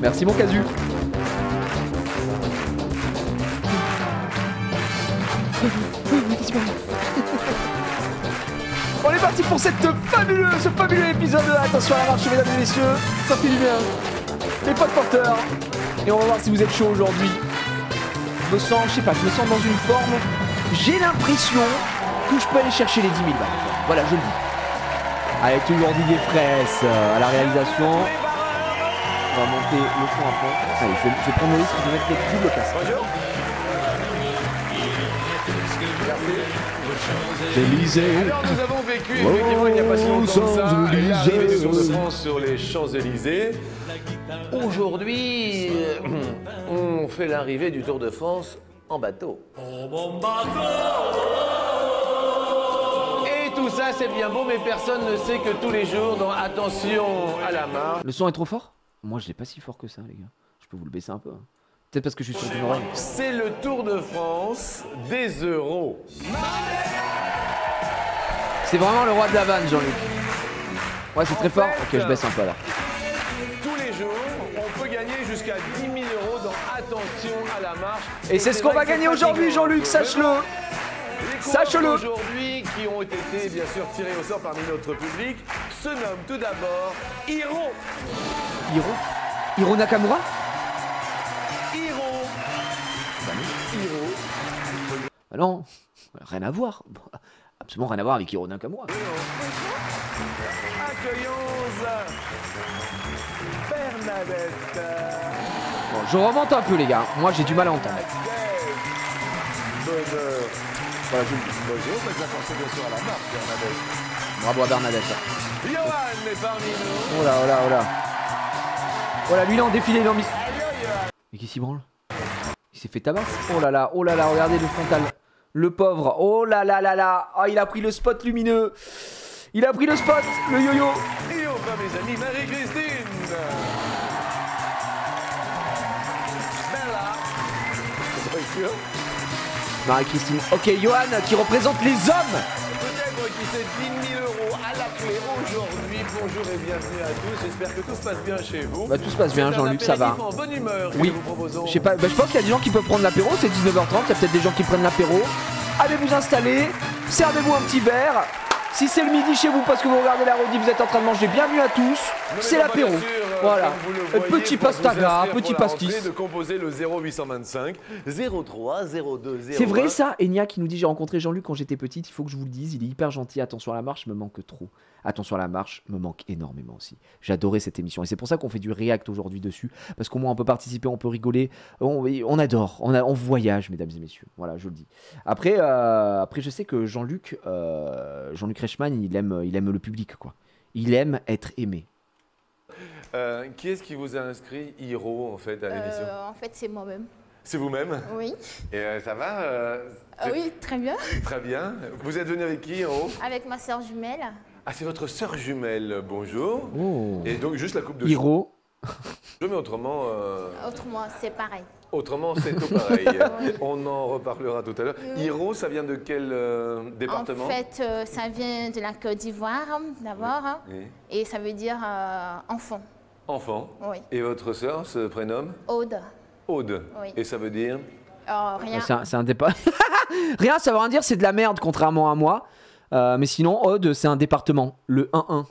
Merci mon casu. On est parti pour cette fabuleuse, ce fabuleux épisode de Attention à la marche, mesdames et messieurs. Ça fait du bien. Les potes porteurs. Et on va voir si vous êtes chaud aujourd'hui. Je me sens, je sais pas, je me sens dans une forme. J'ai l'impression que je peux aller chercher les 10 000 balles. Voilà, je le dis. Avec toujours Didier Fraisse euh, à la réalisation. On va monter le son à fond. Allez, je vais, je vais prendre le risque de mettre les doubles casques. Bonjour. Élysée. Alors nous avons vécu effectivement il n'y a pas si longtemps que ça Champs-Élysées. l'arrivée du Tour de France sur les Champs-Élysées. Aujourd'hui, euh, on fait l'arrivée du Tour de France en bateau. Et tout ça c'est bien beau mais personne ne sait que tous les jours dans Attention à la marche. Le son est trop fort? Moi, je l'ai pas si fort que ça, les gars. Je peux vous le baisser un peu. hein. Peut-être parce que je suis sur une oreille. C'est le Tour de France des euros. C'est vraiment le roi de la vanne, Jean-Luc. Ouais, c'est très fort. Ok, je baisse un peu alors. Tous les jours, on peut gagner jusqu'à 10 000 euros dans Attention à la marche. Et c'est ce qu'on va gagner aujourd'hui. Jean-Luc, sache-le. Sache-le. Aujourd'hui, qui ont été bien sûr tirés au sort parmi notre public, se nomment tout d'abord Hiro. Hiro Hiro Nakamura Hiro. Hiro. Ah non, rien à voir. Absolument rien à voir avec Hiro Nakamura. Accueillons Bernadette. Bon, je remonte un peu, les gars. Moi, j'ai du mal à entendre. Bonheur. Voilà, je Bonjour, faites attention bien sûr à la marque, Bernadette. Bravo à Bernadette. Johan est parmi nous. Oh là, oh là, oh là. Oh là, lui, il est en défilé, non, mais... Mais qui s'y branle? Il s'est fait tabasse Oh là là, oh là là, regardez le frontal. Le pauvre, oh là là là là. Ah, il a pris le spot lumineux. Il a pris le spot, le yo-yo. Et enfin, mes amis, Marie-Christine. Bella. Marie-Christine. Ok, Johan qui représente les hommes. Peut-être qui c'est 10 000 euros à la clé aujourd'hui. Bonjour et bienvenue à tous. J'espère que tout se passe bien chez vous. Bah, tout se passe bien, Jean-Luc, ça va. apéritif en bonne humeur que Oui. nous vous proposons. Je sais pas, bah, je pense qu'il y a des gens qui peuvent prendre l'apéro, c'est 19h30, il y a peut-être des gens qui prennent l'apéro. Allez vous installer, servez-vous un petit verre. Si c'est le midi chez vous parce que vous regardez la rediff, vous êtes en train de manger, bienvenue à tous. C'est l'apéro. Voilà. comme vous le voyez, Petit pastaga, inscrire petit pastis. de composer le 0825 03 02 01. C'est vrai ça, Enya qui nous dit j'ai rencontré Jean-Luc quand j'étais petite, il faut que je vous le dise, il est hyper gentil, attention à la marche, me manque trop. Attention à la marche, me manque énormément aussi. J'adorais cette émission et c'est pour ça qu'on fait du react aujourd'hui dessus, parce qu'au moins on peut participer, on peut rigoler, on, on adore, on, a- on voyage mesdames et messieurs, voilà je le dis. Après, euh, après je sais que Jean-Luc, euh, Jean-Luc Reichmann, il aime, il aime le public quoi. Il aime être aimé. Euh, qui est-ce qui vous a inscrit Hiro en fait à l'émission Euh, en fait, c'est moi-même. C'est vous-même Oui. Et euh, ça va euh, Ah oui, très bien. Très bien. Vous êtes venu avec qui Hiro? Avec ma soeur jumelle. Ah, c'est votre sœur jumelle. Bonjour. Oh. Et donc juste la coupe de Hiro, mais autrement, euh, Autrement, c'est pareil. autrement c'est tout pareil. On en reparlera tout à l'heure. Hiro, ça vient de quel euh, département? En fait, euh, ça vient de la Côte d'Ivoire, d'abord. hein, Oui. Et ça veut dire euh, enfant. Enfant. Oui. Et votre sœur se prénomme Aude. Aude. Oui. Et ça veut dire Euh, rien. c'est un, c'est un départ. Rien, ça veut rien dire, c'est de la merde contrairement à moi. Euh, mais sinon, Aude, c'est un département, le 1-1.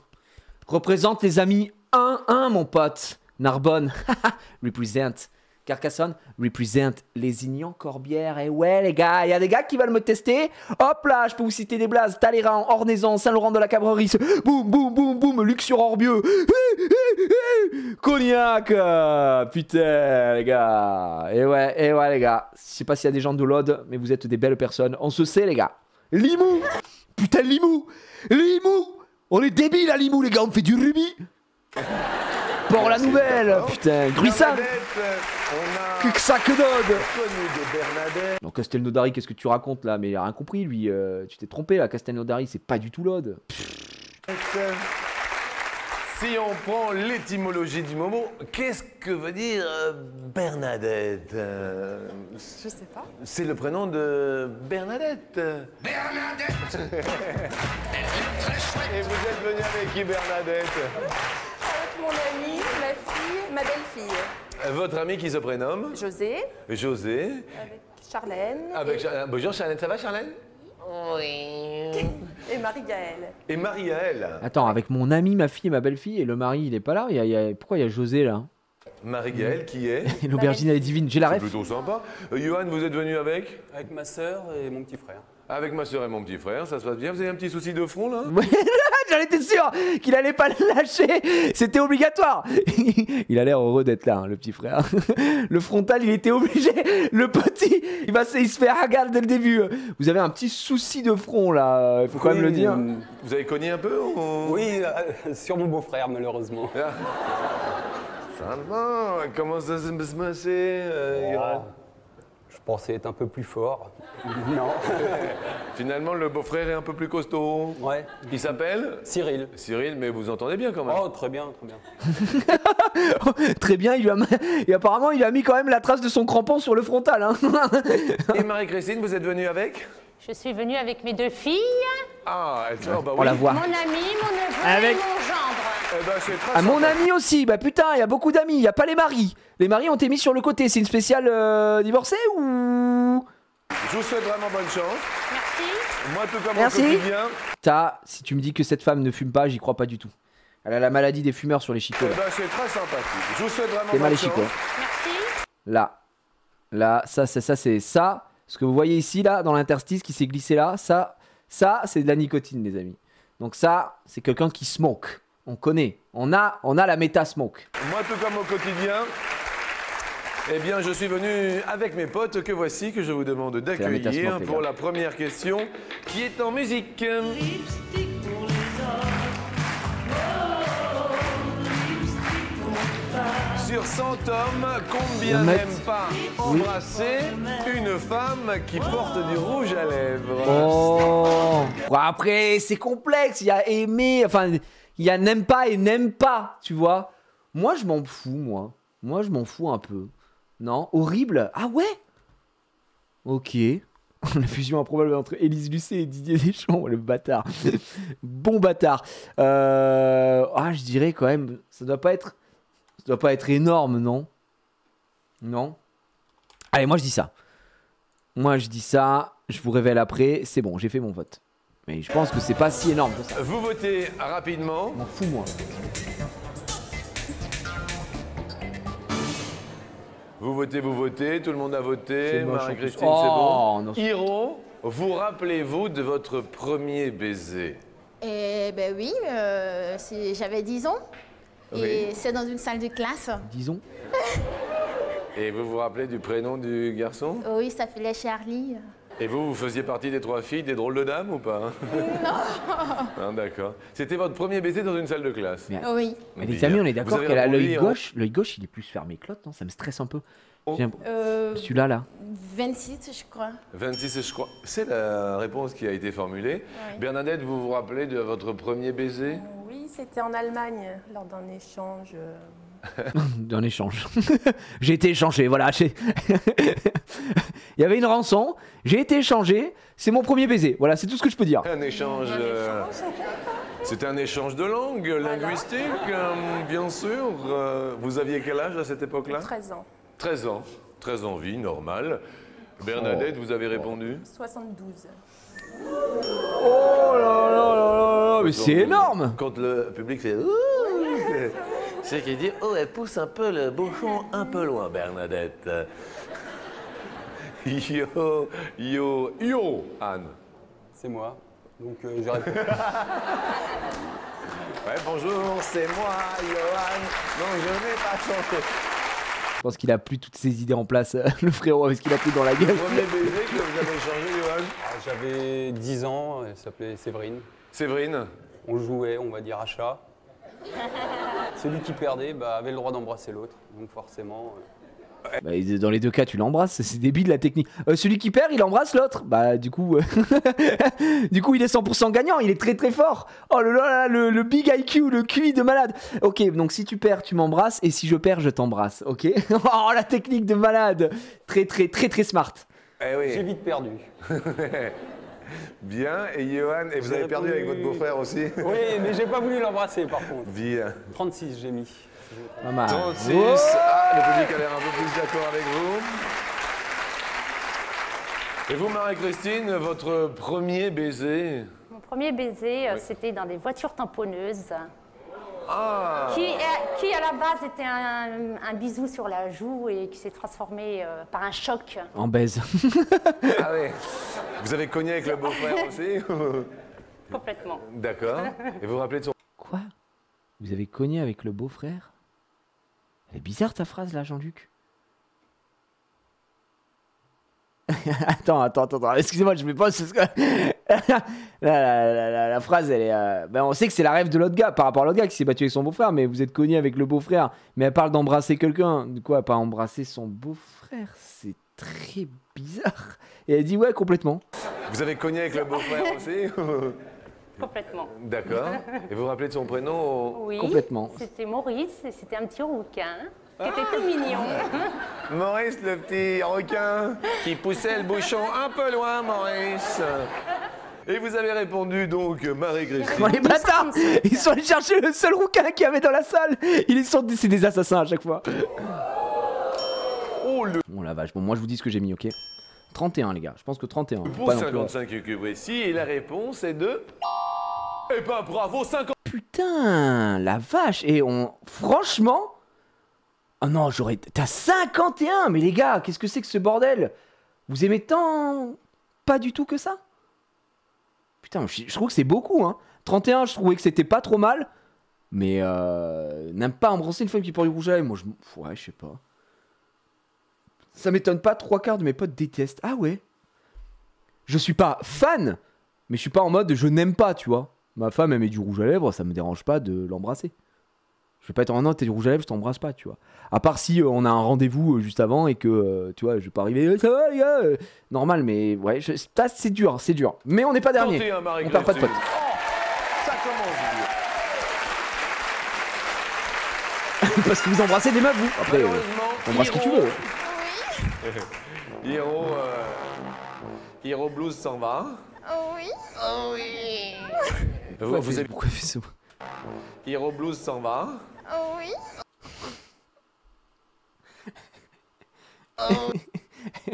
Représente les amis 1-1, mon pote. Narbonne, represent. Carcassonne, represent. Lézignan, Corbière, et ouais, les gars, il y a des gars qui veulent me tester. Hop là, je peux vous citer des blazes Talleyrand, Ornaison, Saint-Laurent de la Cabrerie, boum, boum, boum, boum, Luc sur Orbieux. Cognac euh, Putain, les gars Et ouais, et ouais, les gars. Je sais pas s'il y a des gens de l'Aude, mais vous êtes des belles personnes. On se sait, les gars. Limou Putain, Limou Limou On est débiles à Limou, les gars, on fait du rubis Pour la nouvelle Putain, Bernadette, de Bernadette. Non, Castelnaudary, qu'est-ce que tu racontes là? Mais il a rien compris, lui. euh, tu t'es trompé, là. Castelnaudary, c'est pas du tout l'Aude. Si on prend l'étymologie du mot, qu'est-ce que veut dire euh, Bernadette euh, Je sais pas. C'est le prénom de Bernadette. Et vous êtes venu avec qui Bernadette? Mon ami, ma fille, ma belle-fille. Euh, Votre ami qui se prénomme José, José. avec Charlène Avec et, Char- Bonjour Charlène, ça va Charlène? Et Marie-Gaëlle. Et Marie-Gaëlle. Attends, avec mon ami, ma fille et ma belle-fille, et le mari, il est pas là? Il y a- il y a- Pourquoi il y a José là? Marie-Gaëlle qui est? Et L'aubergine, elle est divine. J'ai la C'est ref. plutôt sympa. Euh, Johan, vous êtes venu avec? Avec ma sœur et mon petit frère. Avec ma soeur et mon petit frère, ça se passe bien. Vous avez un petit souci de front là J'en étais sûr qu'il allait pas le lâcher. C'était obligatoire. il a l'air heureux d'être là, hein, le petit frère. Le frontal, il était obligé. Le petit, il va se, il se fait hagar dès le début. Vous avez un petit souci de front là. Il faut quand même le dire. Vous avez cogné un peu ou- Oui, euh, sur mon beau-frère, malheureusement. Ah. Ça va, comment ça se se passait euh, Je pensais être un peu plus fort. Non. Finalement, le beau-frère est un peu plus costaud. Ouais. Il s'appelle Cyril. Cyril, mais vous entendez bien quand même. Oh, très bien, très bien. Très bien, il lui a, et apparemment, il a mis quand même la trace de son crampon sur le frontal. hein. Et Marie-Christine, vous êtes venue avec? Je suis venue avec mes deux filles, Ah, bah On la voit. mon ami, mon neveu Avec- et mon gendre. Eh ben, c'est très Ah, mon ami aussi, bah putain, il y a beaucoup d'amis, il y a pas les maris. Les maris ont été mis sur le côté, c'est une spéciale euh, divorcée ou? Je vous souhaite vraiment bonne chance. Merci. Moi, tout comme Merci. T'as, si tu me dis que cette femme ne fume pas, j'y crois pas du tout. Elle a la maladie des fumeurs sur les chicots. eh ben, c'est très sympathique. Je vous souhaite vraiment T'es mal bonne les chance. chicots. Merci. Là, là, ça, c'est ça, c'est ça. Ce que vous voyez ici, là, dans l'interstice qui s'est glissé là, ça, ça, c'est de la nicotine, les amis. Donc ça, c'est quelqu'un qui smoke. On connaît. On a, on a la méta smoke. Moi, tout comme au quotidien, eh bien, je suis venu avec mes potes que voici, que je vous demande d'accueillir pour la première question, qui est en musique. Sur 100 hommes, combien n'aiment pas embrasser une femme qui porte du rouge à lèvres? Oh. Bon, après, c'est complexe. Il y a aimer, enfin, il y a n'aime pas et n'aime pas, tu vois. Moi, je m'en fous, moi. Moi, je m'en fous un peu. Non, horrible. Ah ouais? Ok. La fusion improbable entre Élise Lucet et Didier Deschamps, le bâtard. bon bâtard. Euh, Ah, je dirais quand même, ça doit pas être, ça doit pas être énorme, non? Non? Allez, moi je dis ça. Moi je dis ça. Je vous révèle après. C'est bon, j'ai fait mon vote. Mais je pense que c'est pas si énorme que ça. Vous votez rapidement. M'en fous moi. Vous votez, vous votez. Tout le monde a voté. Marie-Christine, c'est Oh, bon. non. Hiro, vous rappelez-vous de votre premier baiser? Eh ben oui, euh, j'avais 10 ans. Oui. Et c'est dans une salle de classe. Disons. Et vous vous rappelez du prénom du garçon? Oui, ça s'appelait Charlie. Et vous, vous faisiez partie des trois filles des drôles de dames ou pas? Non. d'accord. C'était votre premier baiser dans une salle de classe? Mais- Oui. Mais les amis, on est d'accord qu'elle a l'œil hein gauche. L'œil gauche, il est plus fermé que l'autre, non? Ça me stresse un peu. Oh. Euh, Celui-là, là. 26, je crois. 26, je crois. C'est la réponse qui a été formulée. Oui. Bernadette, vous vous rappelez de votre premier baiser? Oui, c'était en Allemagne lors d'un échange. euh, d'un échange. j'ai été échangé, voilà. Il y avait une rançon, j'ai été échangé, c'est mon premier baiser. Voilà, c'est tout ce que je peux dire. Un échange. euh, C'était un échange de langue linguistique, euh, bien sûr. Euh, vous aviez quel âge à cette époque-là? 13 ans. 13 ans. 13 ans, vie, normal. Bernadette, vous avez répondu? 72. Oh là là là là là, mais c'est énorme Quand le public fait Ouh c'est qu'il dit Oh, elle pousse un peu le bouchon un peu loin, Bernadette. Yo, yo, yo, Anne. C'est moi. Donc euh, répondu. Ouais, bonjour, c'est moi, Johan. Non, je n'ai pas chanté. Je pense qu'il a plus toutes ses idées en place, euh, le frérot, avec ce qu'il a pris dans la gueule. Premier baiser que vous avez changé, Johan Ah, J'avais 10 ans, elle s'appelait Séverine. Séverine On jouait, on va dire, à chat. Celui qui perdait bah, avait le droit d'embrasser l'autre. Donc forcément. euh, Bah, dans les deux cas, tu l'embrasses, c'est débile la technique. Euh, celui qui perd, il embrasse l'autre. Bah, du coup, euh, du coup, il est 100% gagnant, il est très très fort. Oh là là, là, le, le big IQ, le QI de malade. Ok, donc si tu perds, tu m'embrasses, et si je perds, je t'embrasse. Ok? Oh, la technique de malade. Très très très très smart. Eh J'ai vite perdu. Bien. Et Johan, et vous avez perdu avec votre beau-frère aussi Oui, mais j'ai pas voulu l'embrasser par contre. Bien. 36, j'ai mis. Pas mal. 36. Oh Ah, le public a l'air un peu plus d'accord avec vous. Et vous, Marie-Christine, votre premier baiser? Mon premier baiser, euh, c'était dans des voitures tamponneuses, Ah qui, est- qui à la base était un, un bisou sur la joue et qui s'est transformé euh, par un choc. En baise. Ah oui. Vous avez cogné avec le beau-frère aussi Complètement. D'accord. Et vous vous rappelez de son... Quoi? Vous avez cogné avec le beau-frère? Elle est bizarre ta phrase là, Jean-Luc. attends, attends, attends, attends. excusez-moi, je me pose la, la- la- la- la phrase, elle est. euh, ben, on sait que c'est la rêve de l'autre gars par rapport à l'autre gars qui s'est battu avec son beau-frère, mais vous êtes cogné avec le beau-frère. Mais elle parle d'embrasser quelqu'un. De quoi Pas embrasser son beau-frère C'est très bizarre. Et elle dit ouais, complètement. Vous avez cogné avec le beau-frère aussi Complètement. D'accord. Et vous vous rappelez de son prénom Oui. Complètement. C'était Maurice et c'était un petit rouquin qui était tout mignon. Maurice, le petit requin qui poussait le bouchon un peu loin, Maurice. Et vous avez répondu donc Marie-Christine. Bon, les bâtards Ils sont allés chercher le seul rouquin qu'il y avait dans la salle. Ils sont c'est des assassins à chaque fois. Oh le Bon la vache, bon moi je vous dis ce que j'ai mis, ok? 31 les gars, je pense que 31. pour Pas non plus- 55 QQVC et la réponse est de... Eh ben bravo, 50 Putain, la vache. Et on... Franchement Oh non, j'aurais... T'as 51 Mais les gars, qu'est-ce que c'est que ce bordel? Vous aimez tant... Pas du tout que ça? Putain, je, trouve que c'est beaucoup, hein 31, je trouvais que c'était pas trop mal. Mais euh, n'aime pas embrasser une femme qui porte du rouge à lèvres. Moi, je... Ouais, je sais pas. Ça m'étonne pas, trois quarts de mes potes détestent. Ah ouais Je suis pas fan, mais je suis pas en mode je n'aime pas, tu vois. Ma femme, elle met du rouge à lèvres, ça me dérange pas de l'embrasser. Je vais pas être en non, du rouge à lèvres, je t'embrasse pas, tu vois. À part si euh, on a un rendez-vous euh, juste avant et que, euh, tu vois, je vais pas arriver, Euh, ça va les gars Normal, mais ouais, je- ça c'est dur, c'est dur. Mais on n'est pas dernier. 31 On perd pas de potes. Oh, ça commence. Parce que vous embrassez des meufs, vous. Après, euh, Malheureusement, embrasse qui tu Hiro- veux. Hiro, euh, Hiro Blues s'en va. Oui. Oui. Vous, Pourquoi vous fait- avez... pourquoi fait ça Hiro Blues s'en va. Oui.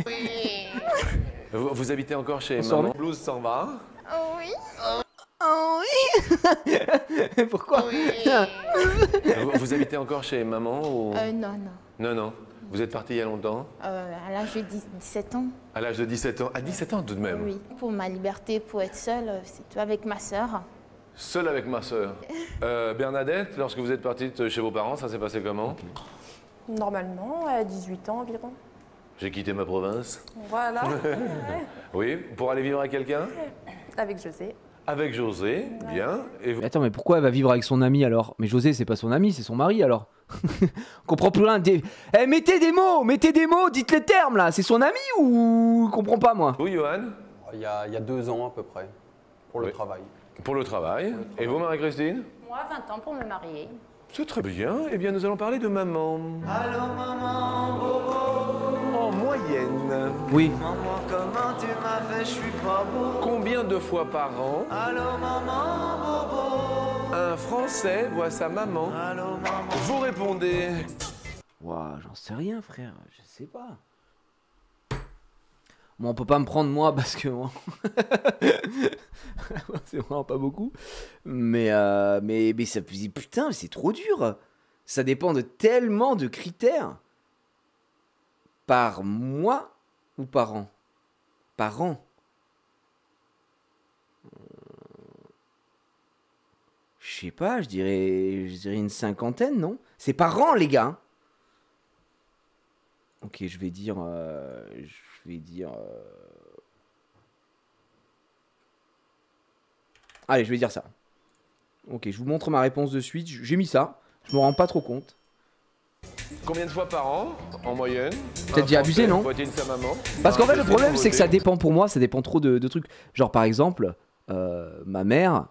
Oui. Vous, vous habitez encore chez Maman Blues s'en va? Oui. Oh oui Pourquoi? Vous, vous habitez encore chez Maman ou... Euh, non, non. Non, non. Vous êtes parti il y a longtemps? Euh, à l'âge de 10 17 ans. À l'âge de 17 ans. À 17 ans tout de même Oui. Pour ma liberté, pour être seule, euh, c'est tout avec ma sœur. Seul avec ma sœur. Euh, Bernadette, lorsque vous êtes partie de chez vos parents, ça s'est passé comment? Normalement, à 18 ans environ. J'ai quitté ma province. Voilà, Oui, pour aller vivre avec quelqu'un? Avec José. Avec José, bien. Et vous? Mais Attends, mais pourquoi elle va vivre avec son ami alors? Mais José, c'est pas son ami, c'est son mari alors. On comprend plus rien. Des... Eh, mettez des mots, mettez des mots, dites les termes là. C'est son ami ou Je comprends pas moi? Vous, Johan? Il y, a, il y a deux ans à peu près, pour le Oui. travail. Pour le travail. Et vous, Marie-Christine Moi, 20 ans pour me marier. C'est très bien. Eh bien, nous allons parler de maman. Allô, maman, En moyenne, Oui. Maman, comment tu m'as fait, je suis pas beau. combien de fois par an? Allô, maman, bobo. un Français voit sa maman Allô, maman. Vous répondez Ouah, j'en sais rien, frère. Je sais pas. Bon, on peut pas me prendre moi parce que c'est vraiment pas beaucoup. Mais, euh, mais, mais ça putain, c'est trop dur. Ça dépend de tellement de critères. Par mois ou par an? Par an. Euh, Je sais pas, je dirais, je dirais une cinquantaine, non? C'est par an, les gars. Ok, je vais dire, euh, vais dire. euh, Allez, je vais dire ça. Ok, je vous montre ma réponse de suite. J'ai mis ça. Je me rends pas trop compte. Combien de fois par an, en moyenne Peut-être j'ai abusé, non voit-il sa maman Parce qu'en fait, le problème, c'est que ça dépend pour moi, ça dépend trop de, de trucs. Genre, par exemple, euh, ma mère.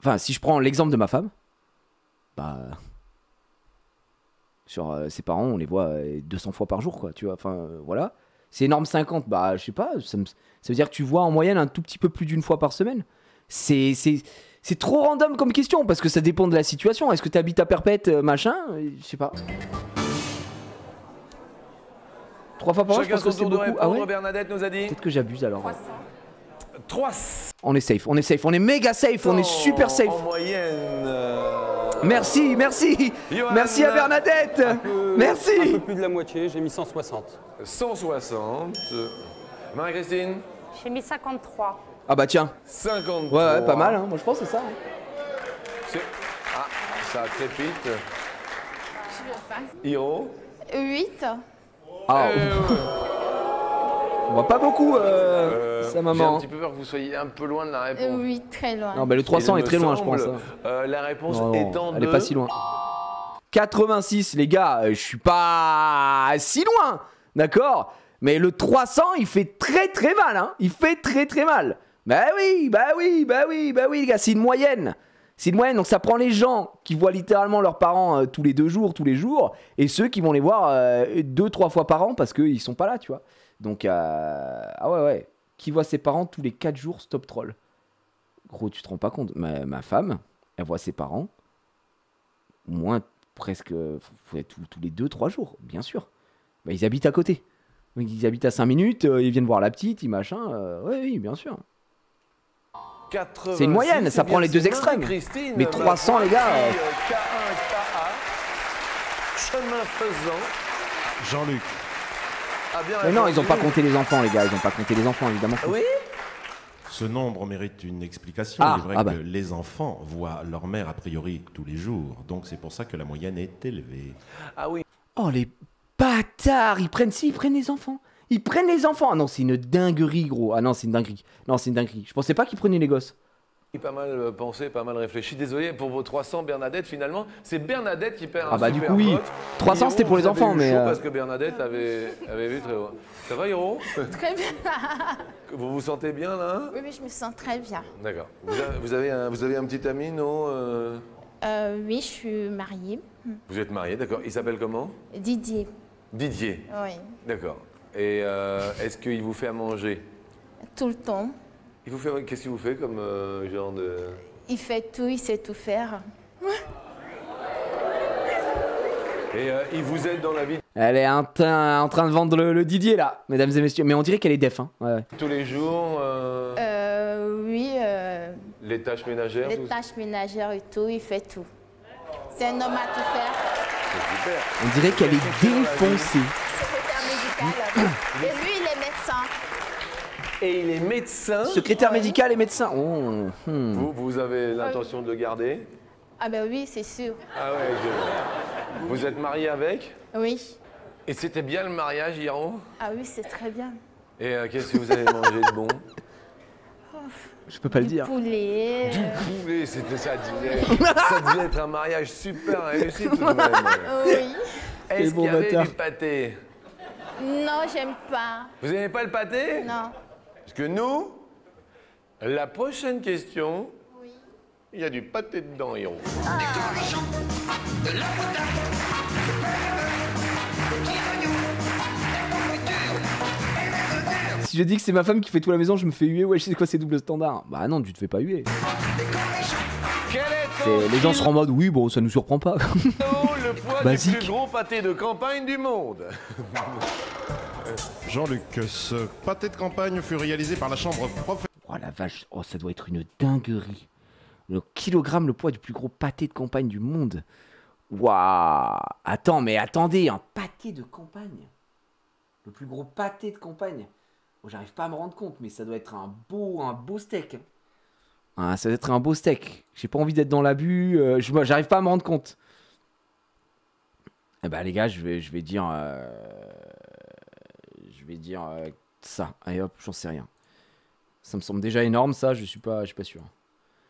Enfin, si je prends l'exemple de ma femme, bah. Sur euh, ses parents, on les voit euh, 200 fois par jour, quoi, tu vois. Enfin, voilà. C'est énorme 50. Bah, je sais pas, ça, me- ça veut dire que tu vois en moyenne un tout petit peu plus d'une fois par semaine. C'est. c'est- C'est trop random comme question parce que ça dépend de la situation. Est-ce que tu habites à Perpète, euh, machin? Euh, Je sais pas. Trois fois par an, je Chacun pense que son c'est tour de beaucoup. répondre. Ah ouais Bernadette nous a dit Peut-être que j'abuse alors. 300 On est safe, on est safe, on est méga safe, on est super En safe. moyenne. euh, Merci, merci. Johan, Merci à Bernadette. Un peu- Un Merci. peu plus de la moitié, j'ai mis 160. 160. Marie-Christine J'ai mis 53. Ah bah tiens. 50. Ouais, ouais, pas mal, hein. moi je pense que c'est ça. hein. Ah, ça crépite. Je veux pas. Hiro 8. Ah, Euh, on voit pas beaucoup, euh, euh, sa J'ai un maman. petit peu peur que vous soyez un peu loin de la réponse. Oui, très loin. Non, bah le 300 Il est très loin, je pense. hein. euh, la réponse Non, non, étant elle de... est pas si loin. 86, les gars, euh, je suis pas si loin, d'accord? Mais le 300, il fait très très mal, hein Il fait très très mal. Bah oui, bah oui, bah oui, bah oui, les gars, c'est une moyenne. C'est une moyenne, donc ça prend les gens qui voient littéralement leurs parents euh, tous les deux jours, tous les jours, et ceux qui vont les voir euh, deux, trois fois par an parce qu'ils sont pas là, tu vois. Donc, euh, ah ouais, ouais. Qui voit ses parents tous les quatre jours, stop troll. Gros, tu te rends pas compte. Ma, ma femme, elle voit ses parents au moins presque tous, tous les deux, trois jours, bien sûr. Bah, ils habitent à côté. Donc, Ils habitent à 5 minutes, euh, ils viennent voir la petite, ils machin. euh, oui, oui, bien sûr. 86, C'est une moyenne, ça prend les deux extrêmes. Marie-Christine, Mais ma 300, les gars, fille, euh, K1, KA, chemin faisant. Jean-Luc, a bien Mais non, ils ont pas compté les enfants, les gars. Ils ont pas compté les enfants, évidemment. Ah Oui Ce nombre mérite une explication. Ah, Il est vrai ah bah. que les enfants voient leur mère a priori tous les jours, donc c'est pour ça que la moyenne est élevée. Ah oui. Oh, les bâtards Ils prennent, si, ils prennent les enfants. Ils prennent les enfants. Ah non, c'est une dinguerie, gros. Ah non, c'est une dinguerie. Non, c'est une dinguerie. Je pensais pas qu'ils prenaient les gosses. Pas mal euh, pensé, pas mal réfléchi. Désolé pour vos 300, Bernadette. Finalement, c'est Bernadette qui perd Ah un bah, du coup, oui. vote. 300, Hiro, c'était pour les enfants, mais, euh, parce que Bernadette avait, avait vu très haut. Ça va, Hiro Très bien. Vous vous sentez bien là Oui, oui, je me sens très bien. D'accord. Vous, avez- vous avez un, vous avez un petit ami, non euh, Euh, oui, je suis mariée. Vous êtes marié, d'accord. Il s'appelle comment? Didier. Didier. Oui. D'accord. Et euh, est-ce qu'il vous fait à manger? Tout le temps. Il vous fait qu'est-ce qu'il vous fait comme euh, genre de Il fait tout, il sait tout faire. Et euh, il vous aide dans la vie Elle est en, train- en train de vendre le, le Didier, là, mesdames et messieurs. Mais on dirait qu'elle est def, hein. Ouais, ouais. tous les jours euh, Euh, oui, euh, Les tâches ménagères les tout tâches ménagères et tout, il fait tout. C'est un homme à tout faire. C'est super. On dirait qu'elle est défoncée. Secrétaire médical. Et lui, il est médecin. Et il est médecin. Secrétaire médical et médecin. Oh, hmm. Vous, vous avez l'intention de le garder? Ah ben oui, c'est sûr. Ah ouais. je- Vous êtes marié avec? Oui. Et c'était bien le mariage, Hiro? Ah oui, c'est très bien. Et euh, qu'est-ce que vous avez mangé de bon? Je peux pas le Du dire. poulet. euh, Poulet, c'était ça. devait- Ça devait être un mariage super réussi tout de même. oui. Est-ce bon qu'il y avait bâtard. du pâté? Non, j'aime pas. Vous n'aimez pas le pâté? Non. Parce que nous, la prochaine question, il y a du pâté dedans, Hiro. Si je dis que c'est ma femme qui fait tout à la maison, je me fais huer. Ouais, je sais quoi, c'est double standard. Bah non, tu te fais pas huer. Quel est C'est- ton Les gens seront en mode, oui, bon, ça nous surprend pas. kilo, le poids Basique. du plus gros pâté de campagne du monde Jean-Luc, ce pâté de campagne fut réalisé par la chambre professionnelle. Oh la vache, oh ça doit être une dinguerie. Le kilogramme, le poids du plus gros pâté de campagne du monde. Waouh Attends, mais attendez, un pâté de campagne Le plus gros pâté de campagne Bon, J'arrive pas à me rendre compte, mais ça doit être un beau, un beau steak. hein. Ça doit être un beau steak. J'ai pas envie d'être dans l'abus, euh, j'arrive pas à me rendre compte. Eh ben les gars, je vais, dire... euh, vais dire euh, ça. Allez hop, j'en sais rien. Ça me semble déjà énorme, ça, je suis pas, je suis pas sûr.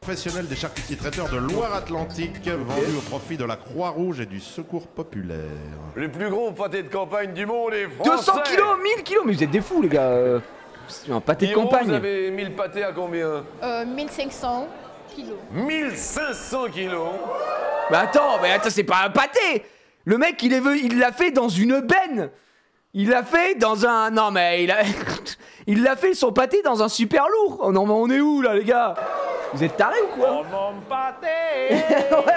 professionnel des charcutiers traiteurs de Loire-Atlantique, vendu au profit de la Croix-Rouge et du Secours Populaire. Le plus gros pâté de campagne du monde est français 200 kilos, 1000 kilos, mais vous êtes des fous, les gars. euh, C'est un pâté de campagne. Vous avez mis le pâté à combien? Euh, 1500 kilos. 1500 kilos? Mais attends, mais attends, c'est pas un pâté. Le mec, il ve- il l'a fait dans une benne. Il l'a fait dans un. Non, mais il a. il l'a fait son pâté dans un super lourd. Oh non, mais on est où là, les gars? Vous êtes tarés ou quoi? Mon pâté Ouais.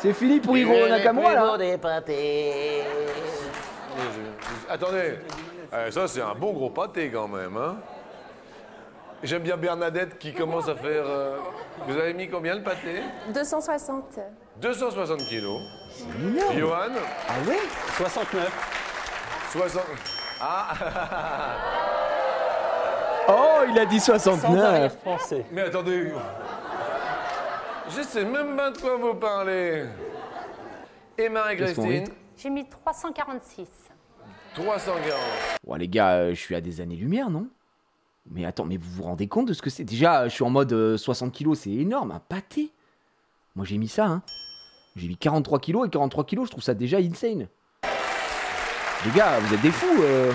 C'est fini pour Hiro Nakamura là. des pâtés. Attendez, Eh, ça c'est un bon gros pâté quand même, hein J'aime bien Bernadette qui commence à faire... euh, Vous avez mis combien le pâté? 260. 260 kilos. Johan? Ah ouais? 69. 60... Ah Oh, il a dit Sans 69. arrière-français. Mais attendez... Je sais même pas de quoi vous parlez. Et Marie-Christine J'ai mis 346. 340. Bon, les gars, euh, je suis à des années-lumière, non? Mais attends, mais vous vous rendez compte de ce que c'est? Déjà, je suis en mode euh, 60 kilos, c'est énorme, un pâté. Moi, j'ai mis ça, hein. J'ai mis 43 kilos et 43 kilos, je trouve ça déjà insane. Les gars, vous êtes des fous. euh.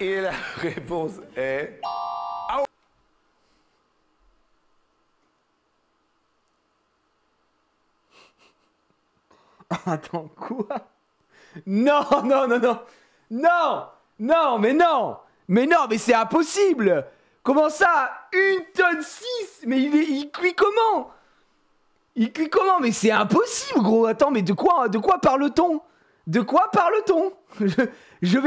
Et la réponse est... Attends, quoi? Non, non, non, non. Non Non, mais non. Mais non, mais c'est impossible. Comment ça? Une tonne 6 Mais il, est, il cuit comment? Il cuit comment Mais c'est impossible, gros Attends, mais de quoi, de quoi parle-t-on? De quoi parle-t-on? Je,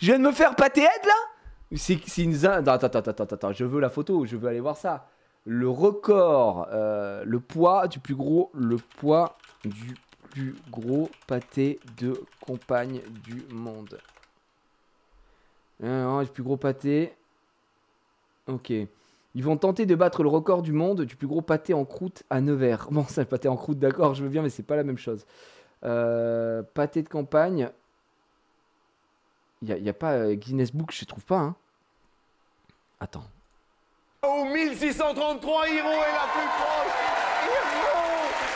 viens de me faire pâté aide, là? C'est une... zin- Attends, attends, attends, attends, attends, je veux la photo, je veux aller voir ça. Le record, euh, le poids du plus gros, le poids du plus gros pâté de compagne du monde. Alors, le plus gros pâté. Ok. Ils vont tenter de battre le record du monde du plus gros pâté en croûte à Nevers. Bon, c'est le pâté en croûte, d'accord, je veux bien, mais c'est pas la même chose. Euh, pâté de campagne. Il n'y a, pas euh, Guinness Book, je trouve pas. Hein. Attends. Au 1633, Hiro est la plus proche. Hiro,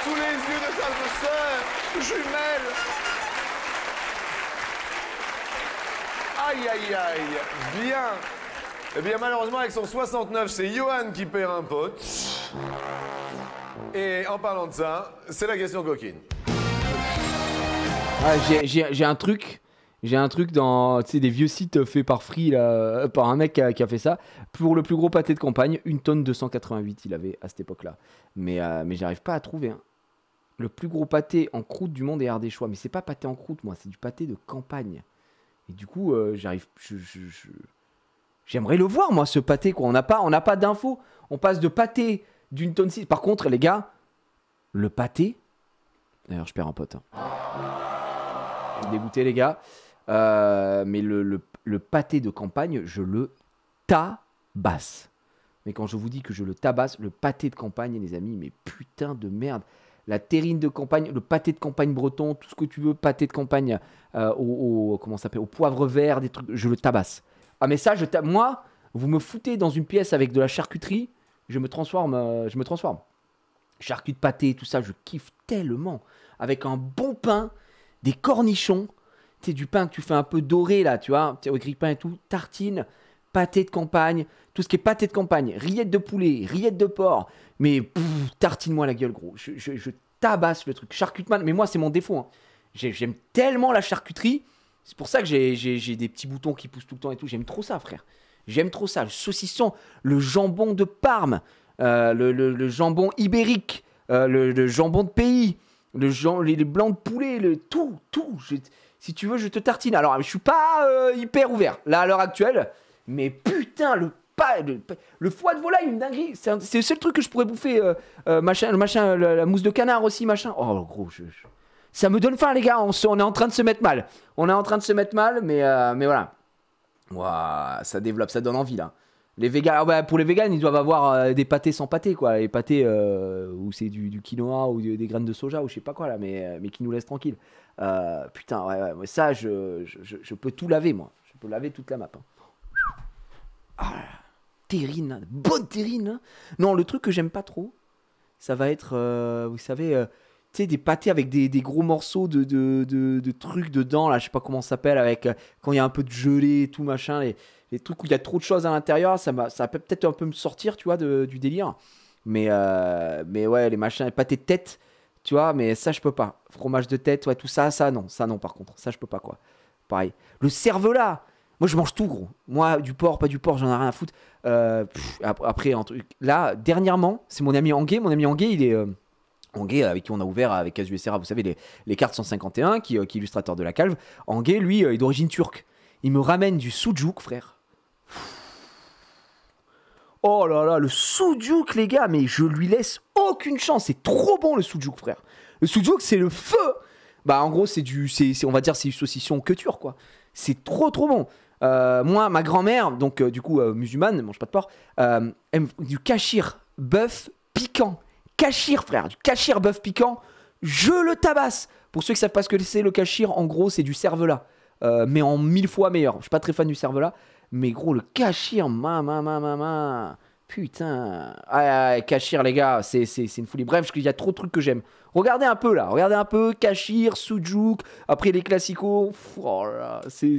sous les yeux de sa sœur jumelle. Aïe, aïe, aïe. Bien. Eh bien, malheureusement, avec son 69, c'est Johan qui perd un pote. Et en parlant de ça, c'est la question coquine. Ah, j'ai- un truc. J'ai un truc dans des vieux sites faits par Free, euh, par un mec qui a, fait ça. Pour le plus gros pâté de campagne, une tonne 288 il avait à cette époque-là. Mais, euh, mais j'arrive pas à trouver. hein. Le plus gros pâté en croûte du monde est ardéchois. Mais c'est pas pâté en croûte, moi, c'est du pâté de campagne. Et du coup, euh, j'arrive. J'aimerais le voir, moi, ce pâté, quoi. On n'a pas, on n'a pas d'infos. On passe de pâté d'une tonne 6. Par contre, les gars, le pâté. D'ailleurs, je perds un pote. hein. Je suis dégoûté, les gars. Euh, mais le, le- le pâté de campagne, je le tabasse. Mais quand je vous dis que je le tabasse, le pâté de campagne, les amis, mais putain de merde. La terrine de campagne, le pâté de campagne breton, tout ce que tu veux, pâté de campagne euh, au, comment s'appelle, au poivre vert, des trucs, je le tabasse. Ah mais ça, je moi, vous me foutez dans une pièce avec de la charcuterie, je me transforme, euh, je me transforme. Charcut de pâté, tout ça, je kiffe tellement. Avec un bon pain, des cornichons, tu du pain que tu fais un peu doré là, tu vois, au grille-pain et tout, tartine, pâté de campagne, tout ce qui est pâté de campagne, rillettes de poulet, rillettes de porc, mais tartine-moi la gueule, gros. Je, tabasse le truc. Charcutman, mais moi, c'est mon défaut. hein. J'ai- J'aime tellement la charcuterie, c'est pour ça que j'ai- des petits boutons qui poussent tout le temps et tout. J'aime trop ça, frère. J'aime trop ça. Le saucisson, le jambon de Parme, euh, le, jambon ibérique, euh, le, jambon de pays, les, blancs de poulet, le, tout, tout. Si tu veux, je te tartine. Alors, je suis pas euh, hyper ouvert, là, à l'heure actuelle, mais putain, le, le, foie de volaille, une dinguerie. C'est le seul truc que je pourrais bouffer. machin, la, mousse de canard aussi, machin. Oh, gros, je- ça me donne faim, les gars. On, est en train de se mettre mal. On est en train de se mettre mal, mais, euh, mais voilà. Ça développe, ça donne envie là. Les végans, ah bah, pour les végans, ils doivent avoir euh, des pâtés sans pâté, quoi. Les pâtés euh, où c'est du, quinoa ou des graines de soja ou je sais pas quoi là, mais, mais qui nous laissent tranquilles. Putain, ouais, ouais, ça, je, je, peux tout laver, moi. Je peux laver toute la map. hein. Ah, terrine, bonne terrine. hein. Non, le truc que j'aime pas trop, ça va être, vous savez, des pâtés avec des, des gros morceaux de, de, de- trucs dedans, là, je sais pas comment ça s'appelle, avec euh, quand il y a un peu de gelée et tout machin, les, les trucs où il y a trop de choses à l'intérieur, ça, ça peut peut-être un peu me sortir, tu vois, de- du délire. Mais, euh, mais ouais, les machins, les pâtés de tête, Tu vois, mais ça, je peux pas. Fromage de tête, ouais, tout ça, ça, non. Ça, non, par contre. Ça, je peux pas, quoi. Pareil. Le cervelas. Moi, je mange tout, gros. Moi, du porc, pas du porc, j'en ai rien à foutre. Euh, après, un truc. Là, dernièrement, c'est mon ami Anguet. Mon ami Anguet, il est. Anguet, avec qui on a ouvert avec Casuesera, vous savez, les, les cartes 151, qui, euh, qui est illustrateur de la calve. Anguet, lui, euh, est d'origine turque. Il me ramène du soudjouk, frère. Oh là là, le soudjouk, les gars, mais je lui laisse aucune chance. C'est trop bon, le soudjouk, frère. Le soudjouk, c'est le feu. Bah, en gros, c'est du. c'est on va dire, c'est du saucisson couture, quoi. C'est trop, trop bon. Euh, moi, ma grand-mère, donc du coup euh, musulmane, ne mange pas de porc, aime du kachir bœuf piquant. Kachir, frère, du kachir bœuf piquant, je le tabasse. Pour ceux qui savent pas ce que c'est le kachir, en gros, c'est du cervelas, euh, mais en mille fois meilleur. Je suis pas très fan du cervelas, mais gros, le kachir, ma, ma, ma, ma, ma. Putain. Ah, ah, kachir, les gars, c'est une folie. Bref, il y a trop de trucs que j'aime. Regardez un peu là, regardez un peu, kachir, sujuk, après les classicos. Oh c'est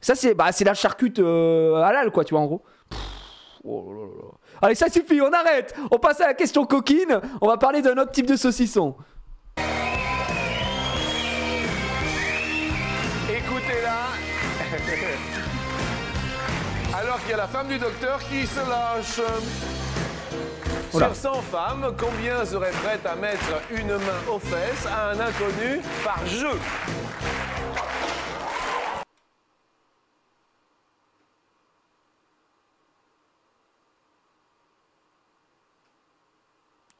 ça c'est bah, la charcute euh, halal quoi, tu vois en gros. Pff, oh là là là. Allez, ça suffit, on arrête. On passe à la question coquine. On va parler d'un autre type de saucisson. Écoutez-la. Alors qu'il y a la femme du docteur qui se lâche. Oula. Sur 100 femmes, combien seraient prêtes à mettre une main aux fesses à un inconnu par jeu?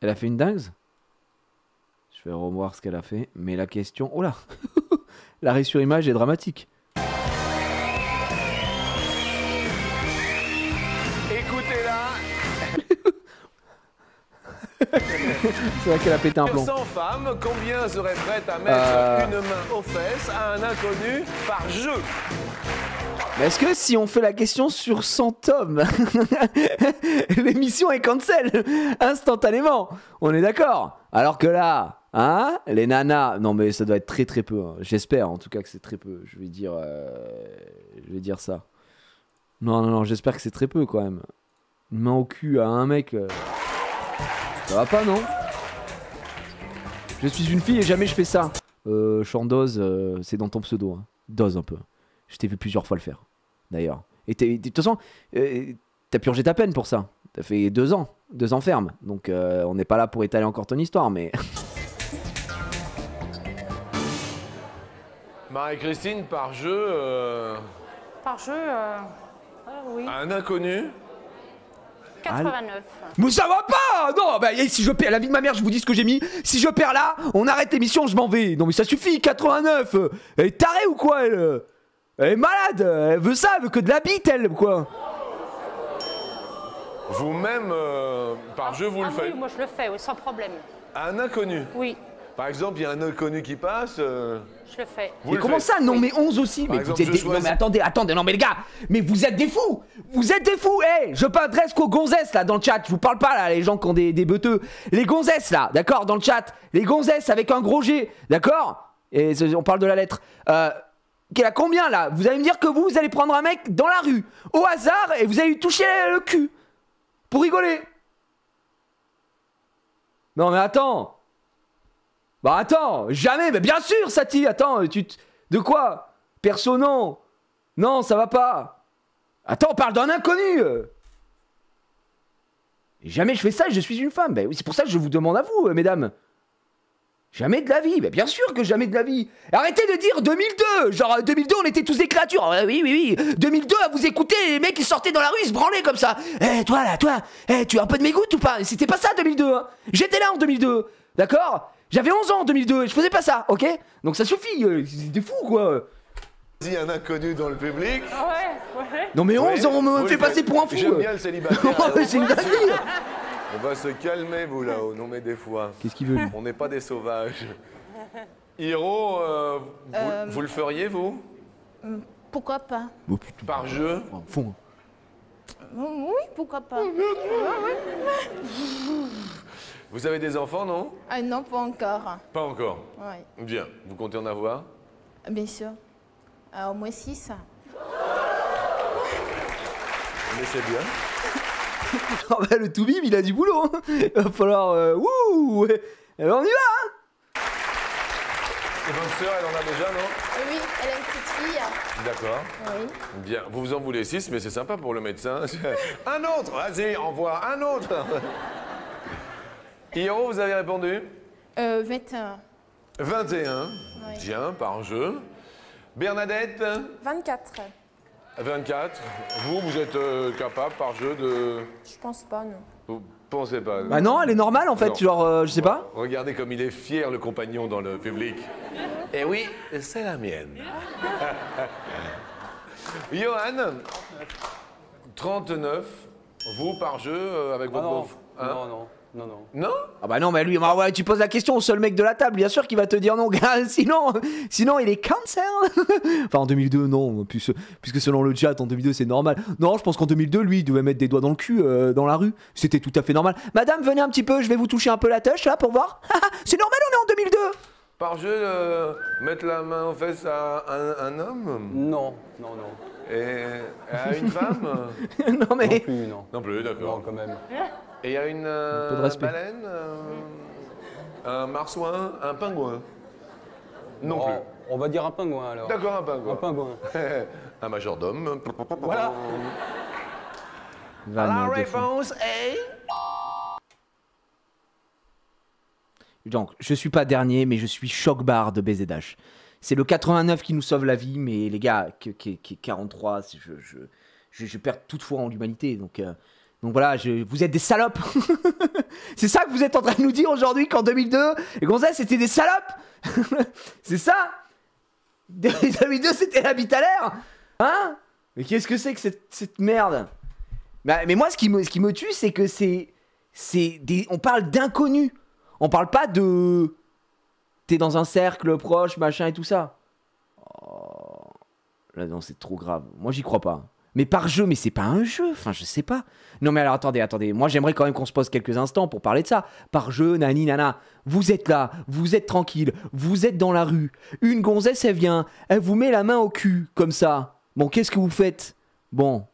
Elle a fait une dingue Je vais revoir ce qu'elle a fait. Mais la question. Oh là L'arrêt sur image est dramatique. Écoutez-la. C'est vrai qu'elle a pété un plomb. 100 femmes, combien seraient prêtes à mettre Euh. une main aux fesses à un inconnu par jeu? Est-ce que si on fait la question sur 100 tomes, l'émission est cancel instantanément On est d'accord Alors que là, hein Les nanas, non mais ça doit être très très peu. hein. J'espère en tout cas que c'est très peu. Je vais dire, euh, je vais dire ça. Non non non, j'espère que c'est très peu quand même. Une main au cul à un mec, euh, ça va pas non? Je suis une fille et jamais je fais ça. Euh, Chandoz, euh, c'est dans ton pseudo. hein. Dose un peu. Je t'ai vu plusieurs fois le faire, d'ailleurs. Et t'es- de toute façon, euh, t'as purgé ta peine pour ça. T'as fait deux ans, deux ans ferme. Donc euh, on n'est pas là pour étaler encore ton histoire, mais Marie-Christine, par jeu, euh, Par jeu, euh, ah oui, un inconnu 89. mais ça va pas Non, bah et si je perds la vie de ma mère, je vous dis ce que j'ai mis. Si je perds là, on arrête l'émission, je m'en vais. Non mais ça suffit, 89. euh, Elle est tarée ou quoi elle? Elle est malade. Elle veut ça, elle veut que de la bite elle quoi Vous-même, euh, par jeu, vous Ah le oui, faites. moi je le fais, oui, sans problème. À un inconnu. Oui, Par exemple, il y a un inconnu qui passe. euh, je le fais. vous Mais le comment faites. ça Non mais 11 aussi Par Mais exemple, vous êtes je des... choisis- Non mais attendez, attendez, non mais les gars Mais vous êtes des fous Vous êtes des fous Eh Je m'adresse qu'aux gonzesses là dans le chat Je vous parle pas là, les gens qui ont des, des beuteux Les gonzesses là, d'accord, dans le chat Les gonzesses avec un gros G, d'accord Et on parle de la lettre euh... Qu'elle a combien là? Vous allez me dire que vous, vous allez prendre un mec dans la rue, au hasard, et vous allez lui toucher le cul. Pour rigoler. Non mais attends Bah attends, jamais, mais bien sûr, Sati, attends, tu t- de quoi? Perso non. Non, ça va pas. Attends, on parle d'un inconnu. jamais je fais ça, je suis une femme. Ben c'est pour ça que je vous demande à vous, euh, mesdames. Jamais de la vie, mais bien sûr que jamais de la vie. Arrêtez de dire 2002, genre euh, 2002 on était tous des créatures. Ouais, oui, oui, oui. 2002 à vous écouter, les mecs qui sortaient dans la rue, ils se branlaient comme ça. Eh toi là, toi, eh tu as un peu de mes gouttes ou pas? C'était pas ça 2002. hein. J'étais là en 2002, d'accord? J'avais 11 ans en 2002 et je faisais pas ça, ok? Donc ça suffit, euh, c'est des fous quoi. A un inconnu dans le public. Ouais, ouais. Non mais 11 ans, on me fait passer pour un fou. J'aime euh. bien le célibataire. Mais c'est une dinguerie. On va se calmer, vous là-haut. Non, mais des fois. Qu'est-ce qu'il veut lui On n'est pas des sauvages. Hiro, euh, vous, Euh, vous le feriez, vous? Pourquoi pas? Oh putain, Par jeu? en fond. Oui, pourquoi pas Vous avez des enfants, non? Ah non, pas encore. Pas encore. Oui, Bien. Vous comptez en avoir? Bien sûr. Au moins six. Mais c'est bien. Ah bah le Toubib il a du boulot. hein. Il va falloir. euh, wouh. Alors on y va hein. Et votre sœur, elle en a déjà, non? Oui, elle a une petite fille. D'accord. Oui. Bien. Vous vous en voulez six, mais c'est sympa pour le médecin. Un autre Vas-y, envoie un autre Hiro, vous avez répondu? Euh, 21. 21. Bien, par jeu. Bernadette? 24. 24. Vous, vous êtes euh, capable par jeu de. Je pense pas, non. Vous pensez pas Bah non, elle est normale en fait, Non. genre, euh, je sais pas. Regardez comme il est fier, le compagnon, dans le public. Et oui, c'est la mienne. Johan 39. Vous, par jeu, euh, avec Ah votre non, beau- hein non, non, non, non. Non? Ah bah non, mais lui, bah ouais, tu poses la question au seul mec de la table, bien sûr qu'il va te dire non, gars, sinon, sinon il est cancer. enfin en 2002, non, puisque, puisque selon le chat, en 2002 c'est normal. Non, je pense qu'en 2002, lui, il devait mettre des doigts dans le cul euh, dans la rue. C'était tout à fait normal. Madame, venez un petit peu, je vais vous toucher un peu la touche là pour voir. c'est normal, on est en 2002. Par jeu, euh, mettre la main aux fesses à un, un homme? Non, non, non. et à une femme? Non Non mais. plus, non. Non plus, Non, d'accord. quand même. Et à une euh, peu de respect. baleine euh, Un marsouin Un pingouin Non Oh, plus. On va dire un pingouin alors. D'accord, un pingouin. Un pingouin. un majordome. Voilà. Fou. réponse est. Donc, je suis pas dernier, mais je suis choc-bar de BZH. C'est le 89 qui nous sauve la vie, mais les gars, qui qui- 43, c'est- je, je, je, je perds toute foi en l'humanité. Donc, euh, donc voilà, vous êtes des salopes. c'est ça que vous êtes en train de nous dire aujourd'hui qu'en 2002, les gonzesses c'était des salopes. c'est ça 2002 c'était l'habit à l'air Hein? Mais qu'est-ce que c'est que cette, merde? Bah, Mais moi, ce qui me, tue, c'est que c'est. c'est on parle d'inconnus. On parle pas de. T'es dans un cercle proche, machin et tout ça. Oh. Là, non, c'est trop grave. Moi, j'y crois pas. Mais par jeu, mais c'est pas un jeu. Enfin, je sais pas. Non, mais alors attendez, attendez. Moi, j'aimerais quand même qu'on se pose quelques instants pour parler de ça. Par jeu, nani, nana. Vous êtes là, vous êtes tranquille, vous êtes dans la rue. Une gonzesse, elle vient, elle vous met la main au cul, comme ça. Bon, qu'est-ce que vous faites? Bon.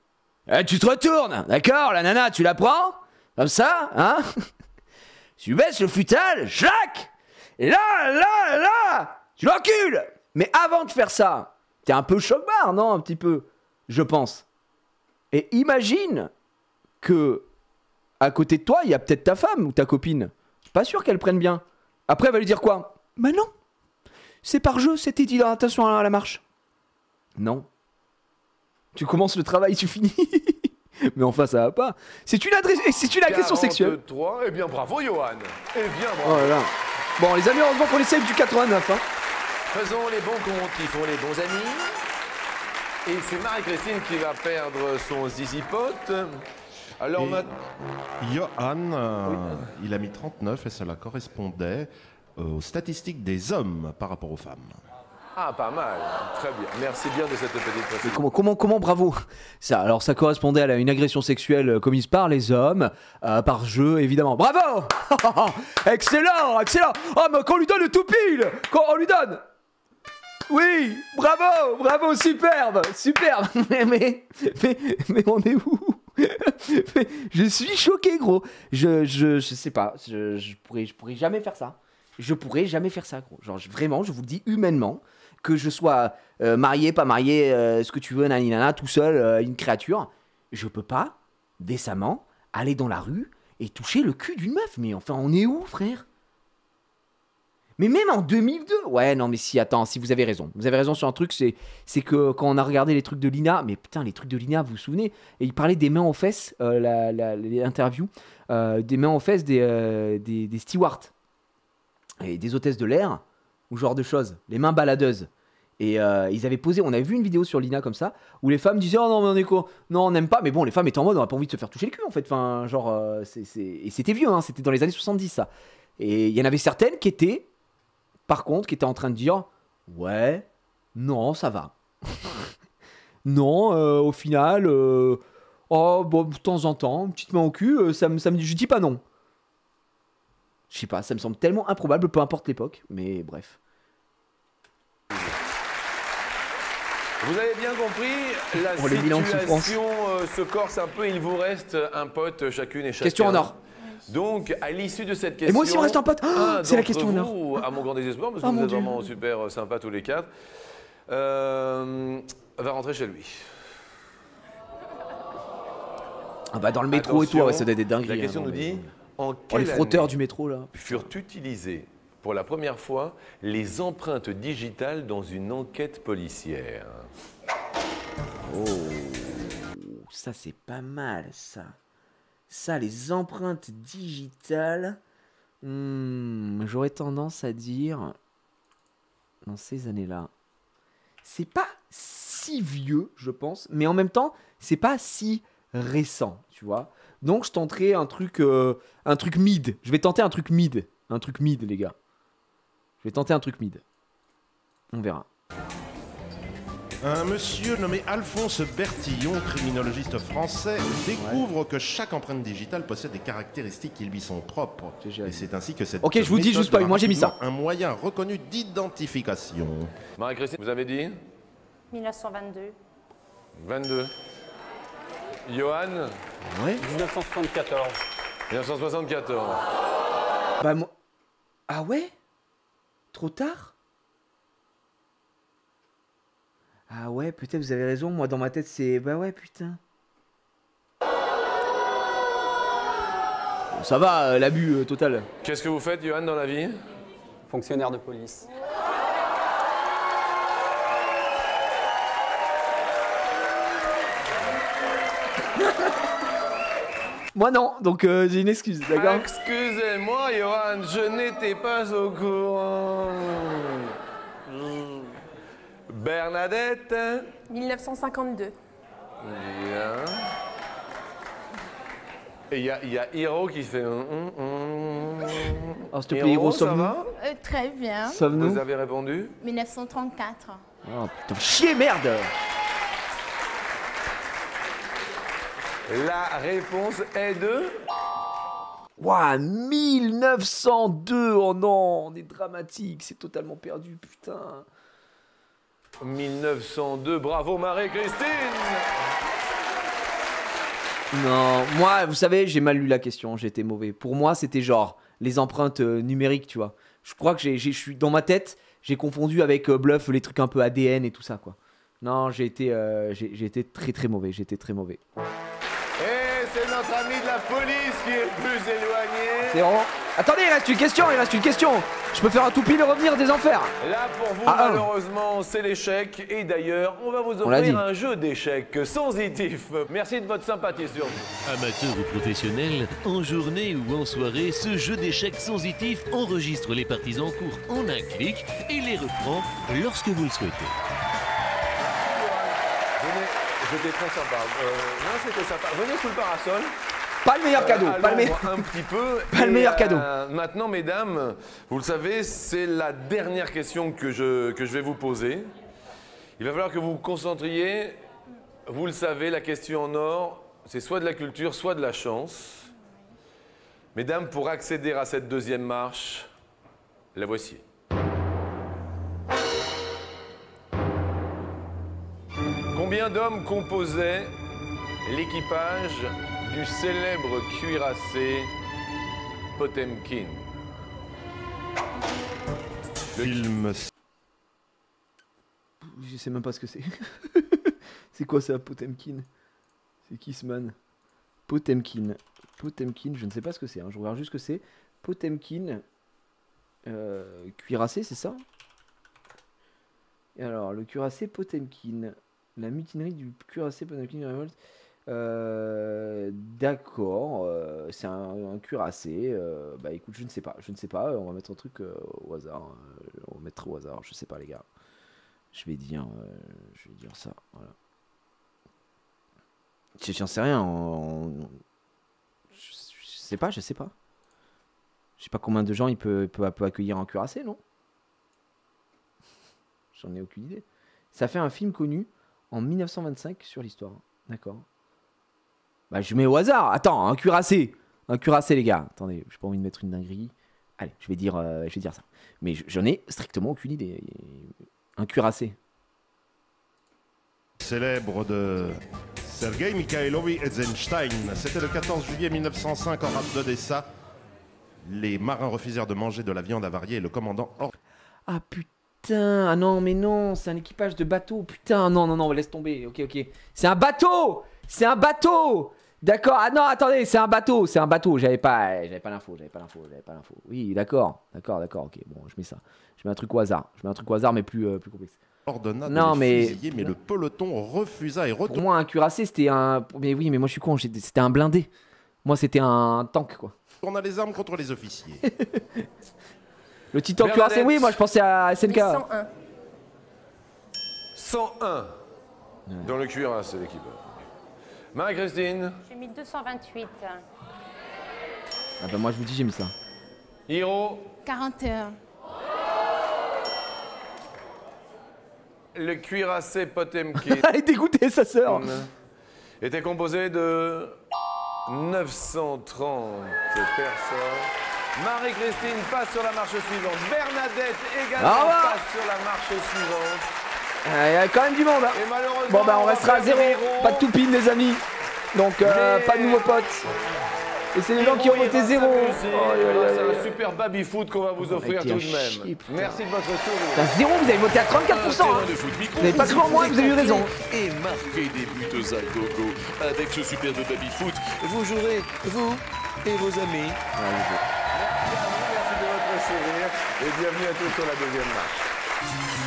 Eh, tu te retournes, d'accord La nana, tu la prends? Comme ça, hein? Tu baisses le futal, chlac Et là, là, là Tu l'encules Mais avant de faire ça, t'es un peu choc-barre, non? Un petit peu, je pense. Et imagine que à côté de toi, il y a peut-être ta femme ou ta copine. Pas sûr qu'elle prenne bien. Après, elle va lui dire quoi? Bah non C'est par jeu, c'était dit dans attention à la marche. Non. Tu commences le travail, tu finis. Mais enfin, ça va pas. C'est une, adresse- c'est une agression sexuelle. 43. Eh bien, bravo, Johan. Eh bien, Oh bravo. là là. Bon, les amis, heureusement qu'on essaye du 89. Hein. Faisons les bons comptes qui font les bons amis. Et c'est Marie-Christine qui va perdre son zizi pote. Alors Et- maintenant. Johan, euh, il a mis 39 et cela correspondait euh, aux statistiques des hommes par rapport aux femmes. Ah, pas mal. Très bien. Merci bien de cette petite précision. comment, comment, comment, bravo ça, Alors, ça correspondait à la- une agression sexuelle euh, commise par les hommes, euh, par jeu, évidemment. Bravo Excellent, excellent Oh, mais qu'on lui donne le tout pile Qu'on on lui donne Oui Bravo Bravo, superbe Superbe mais, mais, mais, mais on est où? Je suis choqué, gros Je, je, sais pas, je, je, pourrais, je pourrais jamais faire ça. Je pourrais jamais faire ça, gros. Genre, vraiment, je vous le dis humainement, que je sois euh, marié, pas marié, euh, ce que tu veux, nani nana, tout seul, euh, une créature, je peux pas, décemment, aller dans la rue et toucher le cul d'une meuf. Mais enfin, on est où, frère? Mais même en 2002 Ouais, non, mais si, attends, si vous avez raison. Vous avez raison sur un truc, c'est, que quand on a regardé les trucs de Lina, mais putain, les trucs de Lina, vous vous souvenez? Et il parlait des mains aux fesses, euh, interviews, euh, des mains aux fesses des, euh, des, des stewards et des hôtesses de l'air, ou genre de choses, les mains baladeuses. Et euh, ils avaient posé, on avait vu une vidéo sur Lina comme ça, où les femmes disaient Oh non, mais on est quoi Non, on n'aime pas, mais bon, les femmes étaient en mode On a pas envie de se faire toucher le cul en fait. Enfin, genre, euh, c'est, c'est- et c'était vieux, hein, c'était dans les années 70 ça. Et il y en avait certaines qui étaient, par contre, qui étaient en train de dire Ouais, non, ça va. non, euh, au final, euh, oh, bon, de temps en temps, une petite main au cul, euh, ça me, ça me je dis pas non. Je sais pas, ça me semble tellement improbable, peu importe l'époque, mais bref. Vous avez bien compris, la Pour les bilans de souffrance. situation se corse un peu. Il vous reste un pote chacune et chacun. Question en or. Donc, à l'issue de cette Et question. moi aussi, il me reste un pote. Oh, un c'est la question vous, À mon grand désespoir, parce que Oh, vous êtes Dieu. vraiment super euh, sympas tous les quatre, euh, va rentrer chez lui. Ah bah dans le métro et tout, ouais, ça doit être des dingueries. La hein, question non, nous mais- dit en Oh, les frotteurs année du métro là. furent utilisées pour la première fois les empreintes digitales dans une enquête policière? Oh, ça c'est pas mal ça. Ça, les empreintes digitales, hmm, j'aurais tendance à dire dans ces années-là. C'est pas si vieux, je pense, mais en même temps, c'est pas si récent, tu vois. Donc je tenterai un truc, euh, un truc mid. Je vais tenter un truc mid, un truc mid, les gars. Je vais tenter un truc mid. On verra. Un monsieur nommé Alphonse Bertillon, criminologiste français, découvre que chaque empreinte digitale possède des caractéristiques qui lui sont propres. Et c'est ainsi que cette Ok, je vous dis juste pas, moi j'ai mis ça. Un moyen reconnu d'identification. Marie-Christine, vous avez dit 1922. 22. Johan Ouais. 1974. 1974. Bah moi. Ah ouais? Trop tard? Ah ouais, peut-être vous avez raison. Moi dans ma tête c'est. Bah ouais, putain. Bon, ça va, euh, l'abus euh, total. Qu'est-ce que vous faites, Johan, dans la vie? Fonctionnaire de police. Moi non, donc euh, j'ai une excuse, d'accord? Excusez-moi, Johan, je n'étais pas au courant. Bernadette 1952. Bien. Et il y y a Hiro qui fait. hum. Alors s'il te plaît, Hiro, ça va? Euh, très bien. Vous Sauve-nous. avez répondu? 1934. Oh putain, chier, merde La réponse est de. Ouah, 1902 Oh non, on est dramatique, c'est totalement perdu, putain 1902. Bravo, Marie-Christine Non, moi, vous savez, j'ai mal lu la question, été mauvais. Pour moi, c'était genre les empreintes euh, numériques, tu vois. Je crois que j'ai, je suis dans ma tête, j'ai confondu avec euh, bluff les trucs un peu ADN et tout ça, quoi. Non, j'ai été, euh, j'ai, été très très mauvais, j'ai été très mauvais. Et c'est notre ami de la police qui est plus éloigné. C'est vraiment... Attendez, il reste une question, il reste une question Je peux faire un toupil et revenir des enfers Là, pour vous, Ah, malheureusement, c'est l'échec. Et d'ailleurs, on va vous offrir un jeu d'échecs sensitif. Merci de votre sympathie sur nous. Amateur ou professionnel, en journée ou en soirée, ce jeu d'échecs sensitif enregistre les parties en cours en un clic et les reprend lorsque vous le souhaitez. Venez, j'étais très sympa. Euh, non, c'était sympa. Venez sous le parasol. Pas le meilleur cadeau, Euh, pas le meilleur... un petit peu. Pas le meilleur cadeau. euh, maintenant, mesdames, vous le savez, c'est la dernière question que je, que je vais vous poser. Il va falloir que vous vous concentriez. Vous le savez, la question en or, c'est soit de la culture, soit de la chance. Mesdames, pour accéder à cette deuxième marche, la voici. Combien d'hommes composaient l'équipage du célèbre cuirassé Potemkin Film Je sais même pas ce que c'est. c'est quoi ça, Potemkin? C'est qui ce man Potemkin. Potemkin, je ne sais pas ce que c'est. hein. Je regarde juste ce que c'est. Potemkin. Euh, cuirassé, c'est ça? Et alors, le cuirassé Potemkin. La mutinerie du cuirassé Potemkin révolte. Euh, D'accord, euh, c'est un, cuirassé. euh, bah écoute, je ne sais pas, je ne sais pas. On va mettre un truc au hasard. on va mettre au hasard, je sais pas les gars. Je vais dire, je vais dire ça. Voilà. Je- J'en sais rien. Je, je sais pas, je sais pas. Je sais pas combien de gens il peut, peut, peut accueillir un cuirassé, non? J'en ai aucune idée. Ça fait un film connu en 1925 sur l'histoire. D'accord. Bah je mets au hasard. Attends, un cuirassé. Un cuirassé les gars. Attendez, j'ai pas envie de mettre une dinguerie. Allez, je vais dire, euh, je vais dire ça. Mais je- j'en ai strictement aucune idée. Un cuirassé. célèbre de Sergei Mikhailovich Eisenstein. C'était le 14 juillet 1905 en rade d'Odessa. Les marins refusèrent de manger de la viande avariée et le commandant or- Ah putain, ah non, mais non, c'est un équipage de bateau. Putain, non, non, non, laisse tomber. Ok, ok. C'est un bateau C'est un bateau D'accord, ah non, attendez, c'est un bateau, c'est un bateau. J'avais pas, j'avais pas l'info, j'avais pas l'info, j'avais pas l'info. Oui, d'accord, d'accord, d'accord, ok. Bon, je mets ça. Je mets un truc au hasard. Je mets un truc au hasard, mais plus, euh, plus complexe. ordonna de Non, les mais- fusiller, mais le peloton refusa et Pour retourna moi, un cuirassé, c'était un. Mais oui, mais moi, je suis con, j'étais- c'était un blindé. Moi, c'était un tank, quoi. les armes contre les officiers. Le titan cuirassé, oui, moi, je pensais à SNK. 101. 101 dans le cuirassé, l'équipe. Marie-Christine, J'ai mis 228. Ah bah, moi, je vous dis, j'ai mis ça. Hiro, 41. le cuirassé Potemkin Elle est dégoûtée, sa sœur. était composé de 930 personnes. Marie-Christine passe sur la marche suivante. Bernadette également passe sur la marche suivante. Il y a quand même du monde, hein. Et malheureusement, Bon, bah, on restera à zéro. Pas de toupine, les amis. Donc, euh, pas de nouveaux potes. Et c'est les gens qui ont voté zéro. Oh, C'est un super baby-foot qu'on va vous offrir tout à de même. Merci de votre sourire. Zéro, vous avez voté à 34%. hein. foot Vous n'avez pas cru en moi, vous avez eu raison. Et marquez des buts à gogo. Avec ce superbe baby foot, vous jouerez, vous et vos amis. Merci de votre sourire et bienvenue à tous sur la deuxième marche.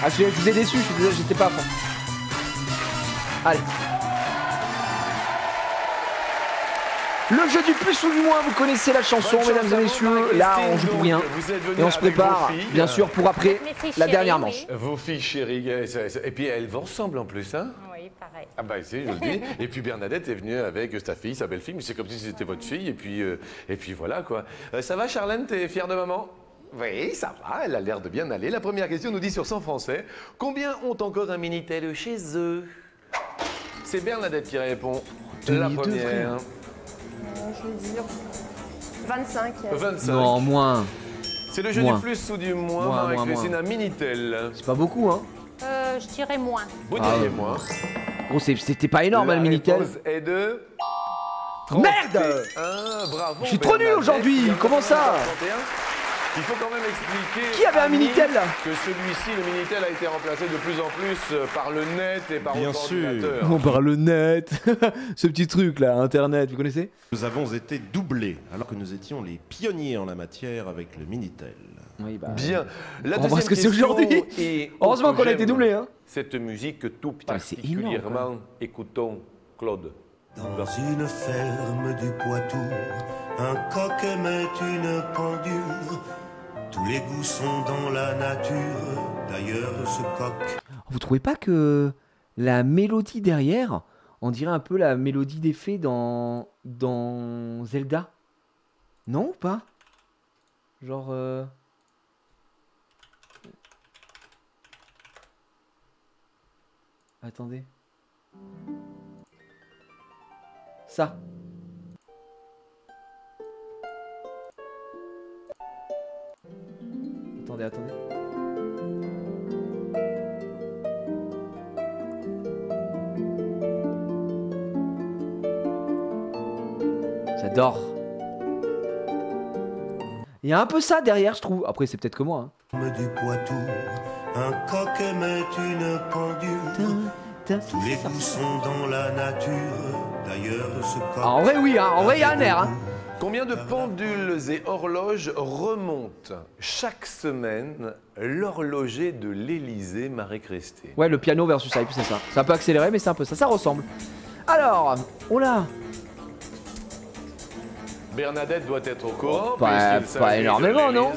Ah, je, je vous ai déçu, je suis désolé, j'étais pas à fond. Allez. Le jeu du plus ou du moins, vous connaissez la chanson, Bonne mesdames et messieurs. Là, on joue pour rien. Et on se prépare, bien sûr, pour après la dernière manche. Vos filles chéries, ça- et puis elles vont ensemble en plus, hein Oui, pareil. Ah bah si, je le dis. Et puis Bernadette est venue avec sa fille, sa belle-fille, mais c'est comme si c'était votre fille, et puis, euh, et puis voilà quoi. Euh, ça va Charlène, t'es fière de maman? Oui, ça va, elle a l'air de bien aller. La première question nous dit sur 100 français, combien ont encore un Minitel chez eux? C'est Bernadette qui répond. La première. Euh, Je vais dire 25. 25. Non, moins. C'est le jeu Moins. du plus ou du moins, Moins, Marie-Christine, moins, un Minitel. C'est pas beaucoup, hein. Euh, je dirais moins. Vous Ah, diriez ouais. moins. Gros, c'est- c'était pas énorme, hein, La le Minitel. réponse est de... Merde 31, bravo. Je suis trop nul Bernadette. aujourd'hui, comment ça? 31. Il faut quand même expliquer. Qui avait un Minitel, là Que celui-ci, le Minitel, a été remplacé de plus en plus euh, par le net et par Bien sûr. ordinateur. On parle le net. Ce petit truc là, Internet, vous connaissez? Nous avons été doublés, alors que nous étions les pionniers en la matière avec le Minitel. Oui, bah. Bien. La On voit ce que c'est aujourd'hui. Heureusement qu'on a été doublés, hein. Cette musique que tout Putain, c'est énorme, particulièrement écoutons, Claude. Dans une ferme du Poitou, un coq aimait une pendule. Tous les goûts sont dans la nature, d'ailleurs ce coq Vous trouvez pas que la mélodie derrière, on dirait un peu la mélodie des fées dans dans Zelda? Non ou pas? Genre euh... Attendez. Ça. Attendez, attendez. J'adore. Il y a un peu ça derrière, je trouve. Après, c'est peut-être que moi. hein. du Poitou, un coq aimait une pendule. Tous les goûts sont dans la nature, d'ailleurs ce coq. Ah, en vrai, oui, hein. en vrai, il y a un air. hein. Combien de pendules et horloges remontent chaque semaine l'horloger de l'Élysée, Marie-Christine? Ouais, le piano versus hype, c'est ça. C'est un peu accéléré, mais c'est un peu ça. Ça ressemble. Alors, oh là. Bernadette doit être au courant. Pas- pas énormément, non.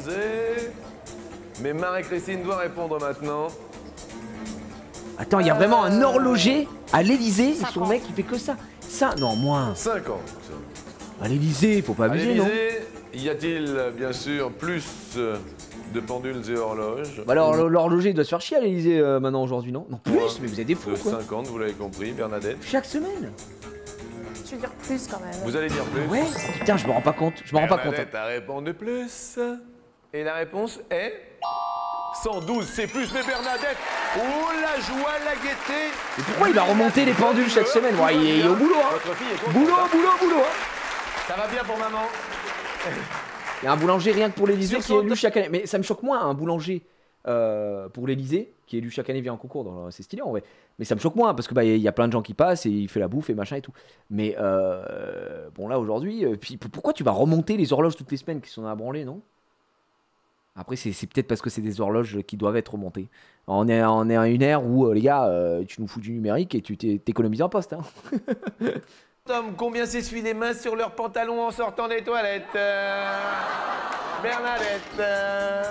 Mais Marie-Christine doit répondre maintenant. Attends, il y a vraiment un horloger à l'Elysée. Et son 50. mec, il fait que ça. Ça, non, moins. 50. À l'Elysée, faut pas abuser, non y a-t-il bien sûr plus euh, de pendules et horloges Bah alors, l'horloger il doit se faire chier à l'Elysée euh, maintenant, aujourd'hui, non Non, plus, mais vous êtes des fous, De quoi. 50, vous l'avez compris, Bernadette. Chaque semaine Je veux dire plus quand même. Vous allez dire plus Ouais Putain, je me rends pas compte. Je me rends pas compte. hein. Bernadette a répondu plus. Et la réponse est 112, c'est plus, mais Bernadette, oh la joie, la gaieté. Et pourquoi il va remonter les pendules chaque semaine? Ouais, il est, il est au boulot, hein. Votre fille est contente, Boulot, hein. boulot, boulot. hein. Ça va bien pour maman Il y a un boulanger rien que pour l'Elysée Sur qui est élu chaque année. Mais ça me choque moins un boulanger euh, pour l'Elysée qui est élu chaque année via un concours. dans- C'est stylé en vrai. Mais ça me choque moins parce que bah il y a plein de gens qui passent et il fait la bouffe et machin et tout. Mais euh, bon là aujourd'hui, euh, puis pourquoi tu vas remonter les horloges toutes les semaines qui sont à branler, non? Après c'est peut-être parce que c'est des horloges qui doivent être remontées. On est, on est à une ère où les gars, tu nous fous du numérique et tu t'é- t'économises en poste. Hein. Tom, combien s'essuient les mains sur leurs pantalons en sortant des toilettes euh, Bernadette euh,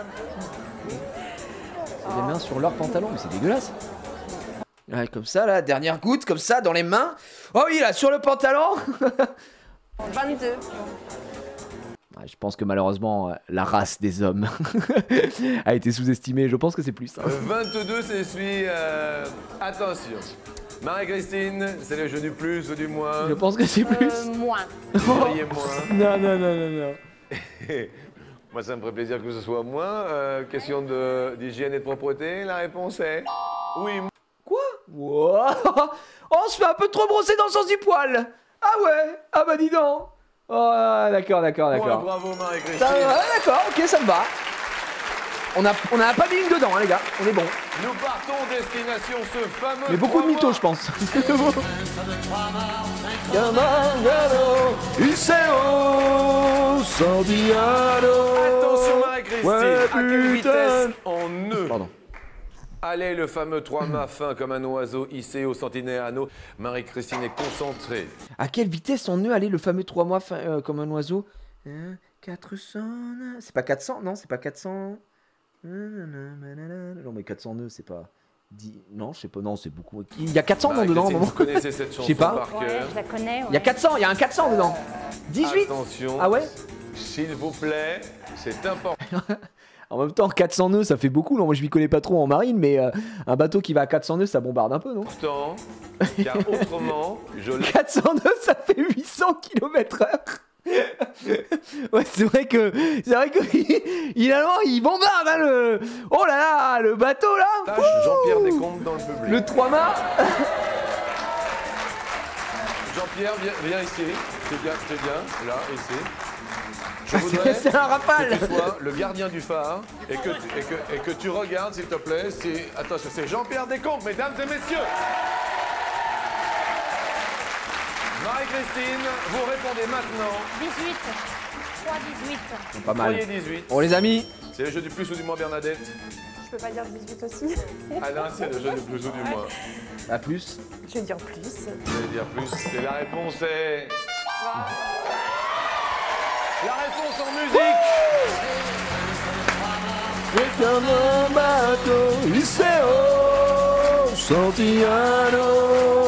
C'est des mains sur leurs pantalons, mais c'est dégueulasse. Ouais, comme ça, là, dernière goutte, comme ça, dans les mains. Oh oui, là, sur le pantalon 22. Ouais, Je pense que malheureusement, euh, la race des hommes a été sous-estimée. Je pense que c'est plus. hein. Euh, 22 s'essuient. euh, attention. Marie-Christine, c'est le jeu du plus ou du moins Je pense que c'est plus. Euh, moins. Voyez moins. Non, non, non, non, non. Moi, ça me ferait plaisir que ce soit moins. Euh, question d'hygiène et de propreté, la réponse est oui. Quoi? Wow. Oh, on se fait un peu trop brosser dans le sens du poil. Ah ouais Ah bah dis donc. Oh, d'accord, d'accord, Ouais, d'accord. bravo Ça, Marie-Christine. ouais, d'accord, ok, ça me va. On a, on a pas de ligne dedans, hein, les gars. On est bon. Nous partons destination ce fameux. Mais beaucoup de mythos, je pense. Attention Marie-Christine, Ouais, à quelle putain. vitesse en nœud Pardon. Allez, le fameux 3 mâts fin comme un oiseau hissé au centenaire Marie-Christine est concentrée. À quelle vitesse on nœud allait le fameux 3 mois fin- euh, comme un oiseau? Hein, 400. C'est pas 400 Non, c'est pas 400. Non, mais 400 nœuds, c'est pas. 10... Non, je sais pas. Non, c'est beaucoup. Il y a 400 non, dedans, vous connaissez cette Je chanson sais pas. Ouais, je la connais. Il y a 400, il y a un 400 dedans. 18 Attention. Ah ouais S'il vous plaît, c'est important. En même temps, 400 nœuds, ça fait beaucoup. Non, moi, je m'y connais pas trop en marine, mais euh, un bateau qui va à 400 nœuds, ça bombarde un peu, non? Car autrement, je l'ai 400 nœuds, ça fait 800 km/h. ouais, c'est vrai que c'est vrai que il, alors, il bombarde hein, le oh là là le bateau là Jean-Pierre Descombes dans le public. le 3 mâts Jean-Pierre, viens, viens ici. C'est bien, c'est bien. Là, ici. Je Ah, voudrais c'est un rafale. que tu sois le gardien du phare et que, tu- et que, et que tu regardes, s'il te plaît. C'est, attention, c'est Jean-Pierre Descombes, mesdames et messieurs. Marie-Christine, vous répondez maintenant. 18. 3, 18. pas mal 3 et 18. bon les amis C'est le jeu du plus ou du moins, Bernadette Je peux pas dire 18 aussi. Ah non, c'est le jeu du plus ou du moins. à plus Je vais dire plus. Je vais dire plus. Et la réponse est. La réponse en musique C'est comme un bateau Santiano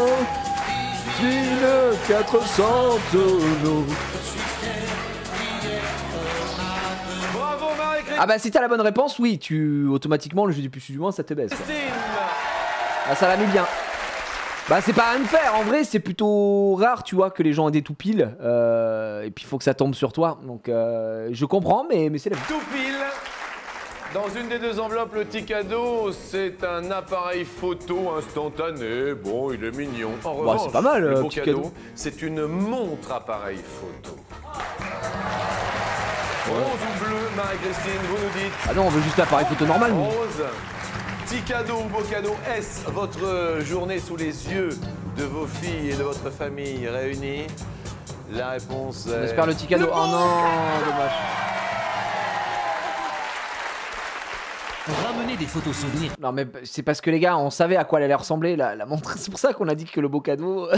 400 tonneaux Bravo Marie-Christine Ah bah si t'as la bonne réponse, oui, tu automatiquement le jeu du plus ou du moins ça te baisse. quoi. Ah ça l'a mis bien. Bah c'est pas unfair, en vrai c'est plutôt rare tu vois que les gens aient des tout piles euh, et puis il faut que ça tombe sur toi donc euh, je comprends mais, mais c'est la vie. Tout pile Dans une des deux enveloppes, le petit cadeau, c'est un appareil photo instantané. Bon, il est mignon. En Bah, revanche, c'est pas mal, le euh, beau petit cadeau, cadeau. c'est une montre appareil photo. Rose ou bleu, Marie-Christine, vous nous dites Ah non on veut juste l'appareil photo normal. Rose. Petit cadeau ou beau cadeau, est-ce votre journée sous les yeux de vos filles et de votre famille réunies? La réponse est... On espère le petit cadeau. Oh non dommage. Des photos souvenirs. Non mais c'est parce que les gars on savait à quoi elle allait ressembler la, la montre c'est pour ça qu'on a dit que le beau cadeau...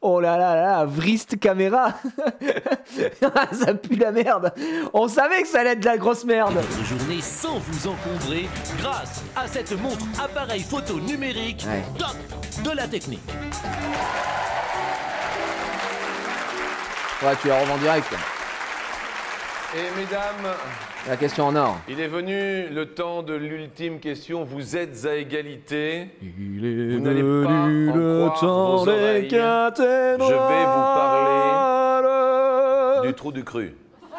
oh là là là là, Vrist caméra Ça pue la merde On savait que ça allait être de la grosse merde Votre journée sans vous encombrer grâce à cette montre appareil photo numérique Ouais. top de la technique. Ouais tu la revends direct Et mesdames, La question en or. il est venu le temps de l'ultime question. Vous êtes à égalité. Il est Vous n'allez pas venu en le croire temps des. Je vais vous parler du trou du cru.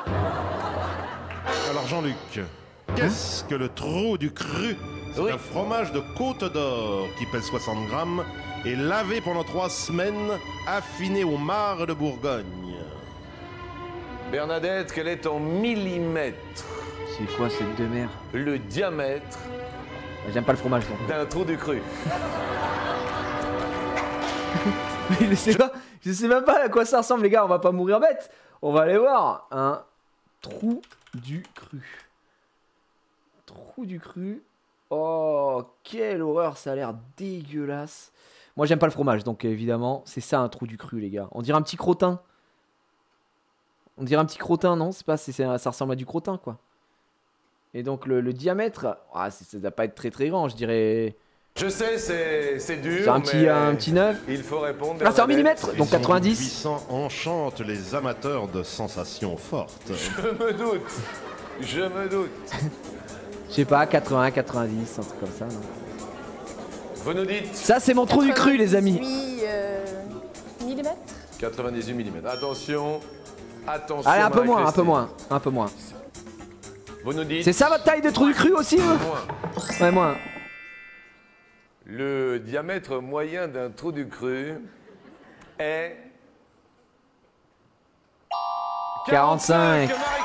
Alors Jean-Luc, Qu'est-ce que le trou du cru? C'est Oui. un fromage de Côte d'Or qui pèse 60 grammes et lavé pendant trois semaines, affiné au marc de Bourgogne. Bernadette, quel est en millimètres C'est quoi cette de mer le diamètre J'aime pas le fromage donc. d'un trou du cru Mais je sais pas, je sais même pas à quoi ça ressemble les gars, on va pas mourir bête. On va aller voir un trou du cru. Trou du cru. Oh, quelle horreur, ça a l'air dégueulasse. Moi j'aime pas le fromage donc évidemment, c'est ça un trou du cru les gars. On dirait un petit crottin. On dirait un petit crottin, non? C'est pas c'est- ça ressemble à du crottin quoi. Et donc le, le diamètre, ah, ça doit pas être très très grand, je dirais. Je sais, c'est c'est dur. C'est un petit, mais un petit 9. Il faut répondre. Ah, c'est en millimètres Donc Son 90. puissant enchante les amateurs de sensations fortes. Je me doute. Je me doute. Je sais pas, 80, 90, un truc comme ça. non? Vous nous dites Ça, c'est mon trou du cru, les amis. 98 euh, millimètres 98 mm. Attention. Allez, un peu moins, un peu moins, un peu moins. C'est ça votre taille de trou du cru aussi moins. Moins. Le diamètre moyen d'un trou du cru est. 45. 45.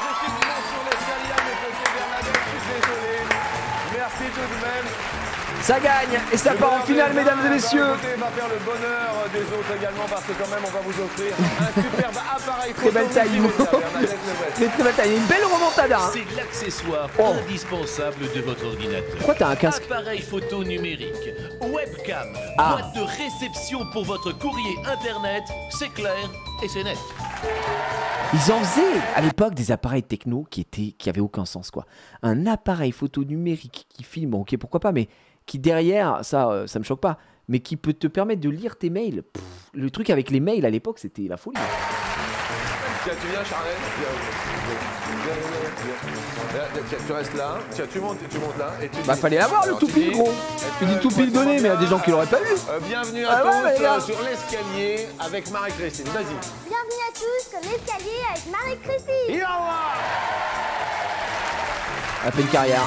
Ça gagne et ça Le part en finale, mesdames et messieurs. va faire le bonheur des autres également parce que quand même on va vous offrir un superbe appareil Très belle taille. C'est très belle taille. Une belle remontada. hein. C'est l'accessoire Oh. indispensable de votre ordinateur. Pourquoi t'as un casque Appareil photo numérique, webcam, Ah. boîte de réception pour votre courrier internet, c'est clair et c'est net. Ils en faisaient à l'époque des appareils techno qui étaient qui avaient aucun sens quoi. Un appareil photo numérique qui filme, ok pourquoi pas, mais qui derrière ça, euh, ça me choque pas, mais qui peut te permettre de lire tes mails. Pff, le truc avec les mails à l'époque c'était la folie. Tiens, tu viens. Tiens, tu restes là. Tiens, tu montes, tu montes là. Et tu Bah dis- fallait l'avoir le Alors, tout tu pile dis- gros. Est-ce Tu dis tout pile donné, mais il y a des gens qui l'auraient pas vu. Euh, bienvenue à Ah tous euh, sur l'escalier avec Marie-Christine. Vas-y. Bienvenue à tous sur l'escalier avec Marie-Christine. Yawa Elle fait une carrière.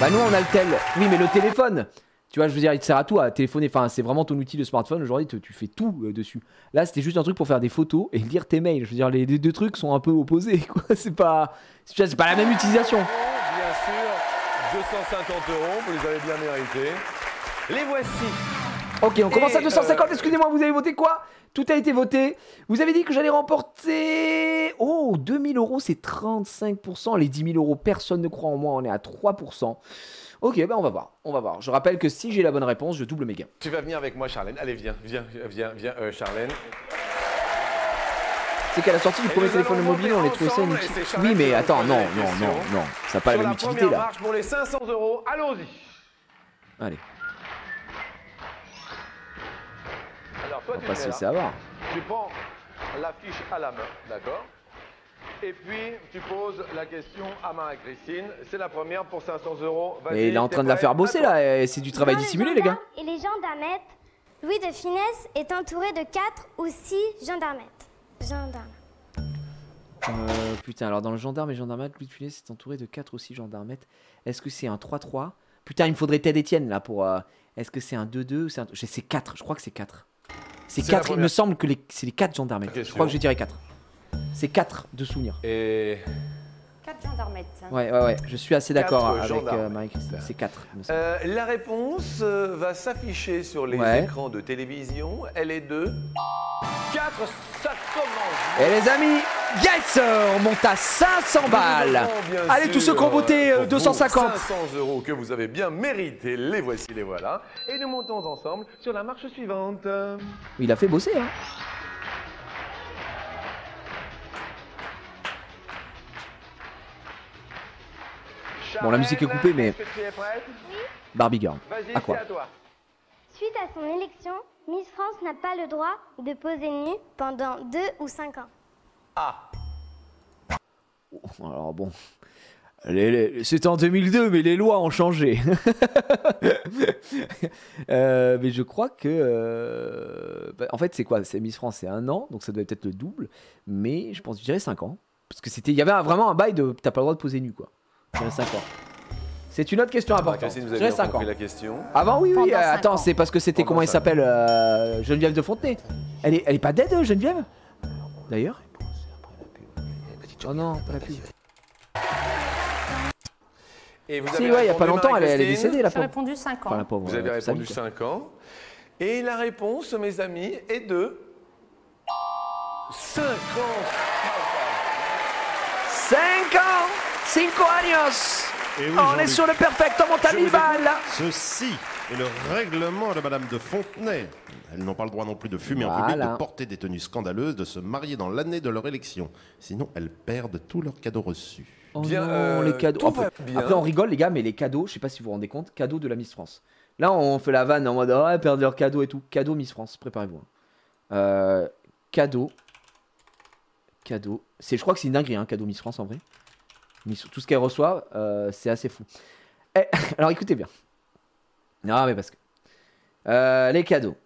Bah nous on a le tel. Oui mais le téléphone. Tu vois, je veux dire, il te sert à tout, à téléphoner. Enfin, c'est vraiment ton outil de smartphone. Aujourd'hui, tu tu fais tout euh, dessus. Là, c'était juste un truc pour faire des photos et lire tes mails. Je veux dire, les, les deux trucs sont un peu opposés. quoi. C'est pas, c'est pas la même utilisation. Bien sûr, 250 euros, vous les avez bien mérités. Les voici. Ok, on commence à Et, 250. euh, Excusez-moi, vous avez voté quoi? Tout a été voté. Vous avez dit que j'allais remporter. Oh, 2000 euros, c'est 35%. Les 10 000 euros, personne ne croit en moi. On est à 3%. Ok, ben on va voir. On va voir. Je rappelle que si j'ai la bonne réponse, je double mes gains. Tu vas venir avec moi, Charlène. Allez, viens, viens, viens, viens, euh, Charlène. C'est qu'à la sortie du Et premier téléphone mobile, on les trouvait ça inutile. Oui, mais attends, non, non, non, non. Ça n'a pas la même utilité là. marche pour les 500 euros, allons-y. Allez, toi, on tu va pas se laisser avoir. Tu prends la fiche à la main, d'accord? Et puis, tu poses la question à Marie-Christine. C'est la première pour 500 euros. Mais il est en train de la faire bosser À là. C'est du travail Dans dissimulé, les gars. Et les gendarmettes, Louis de Finesse est entouré de 4 ou 6 gendarmettes. Gendarmes. Euh, putain, alors dans le gendarme et gendarmette, Louis de Funès est entouré de 4 ou 6 gendarmettes. Est-ce que c'est un 3-3 Putain, il me faudrait Ted Etienne là pour. euh, Est-ce que c'est un 2-2 ou c'est un. je- C'est 4, je crois que c'est 4. C'est 4, il me semble que les... c'est les 4 gendarmettes. Je crois que je dirais 4. C'est 4 de souvenirs. Et 4 gendarmettes. Ouais, ouais, ouais, je suis assez d'accord Quatre avec gendarmes. euh, Marie-Christine. C'est 4. euh, la réponse euh, va s'afficher sur les Ouais. écrans de télévision. Elle est de 4. Ça commence. Et les amis, yes On monte à 500 balles Allez, tous ceux qui ont voté euh, pour vous, 250 500 euros que vous avez bien mérité, les voici, les voilà. Et nous montons ensemble sur la marche suivante. Il a fait bosser, hein Bon, la musique est coupée, mais- Barbie Girl. Vas-y, À quoi? c'est à toi. Suite à son élection, Miss France n'a pas le droit de poser nue pendant 2 ou 5 ans. Ah, Alors bon. Les- les- C'était en 2002, mais les lois ont changé. Euh, mais je crois que. euh, bah, en fait, c'est quoi? C'est Miss France, c'est un an, donc ça doit être peut-être le double. Mais je pense, je dirais 5 ans. Parce que c'était, il y avait vraiment un bail de. T'as pas le droit de poser nu, quoi. Je dirais 5 ans. C'est une autre question importante. Marie-Christine, Je vous avez dirais bien 5 ans. la question. Avant, oui, oui. Pendant euh, cinq attends, c'est parce que c'était comment il s'appelle euh, Geneviève de Fontenay. Elle est, elle est pas dead, Geneviève? D'ailleurs Oh non, pas la pub. Et vous Si, avez ouais, il y a pas répondu, longtemps, elle, est- elle est décédée, la J'ai répondu 5 ans. Enfin, la pauvre. Vous avez euh, répondu quoi. 5 ans. Et la réponse, mes amis, est de 5 ans. 5 ans 5 años On est sur le perfect, on monte à je 1000 vous balles. Ceci est le règlement de Madame de Fontenay. Elles n'ont pas le droit non plus de fumer en public, de porter des tenues scandaleuses, de se marier dans l'année de leur élection. Sinon, elles perdent tous leurs cadeaux reçus. Oh Bien, non, euh, les cadeaux. Après, va bien. après, on rigole, les gars, mais les cadeaux, je sais pas si vous vous rendez compte, cadeaux de la Miss France. Là, on fait la vanne en mode, oh, ouais, perdre leurs cadeaux et tout. Cadeau Miss France, préparez-vous. hein. Euh, cadeau. Cadeau. C'est, je crois que c'est une dinguerie, hein, cadeau Miss France en vrai. Miss- tout ce qu'elle reçoit, euh, c'est assez fou. Eh, alors écoutez bien. Non, mais parce que. Euh, les cadeaux.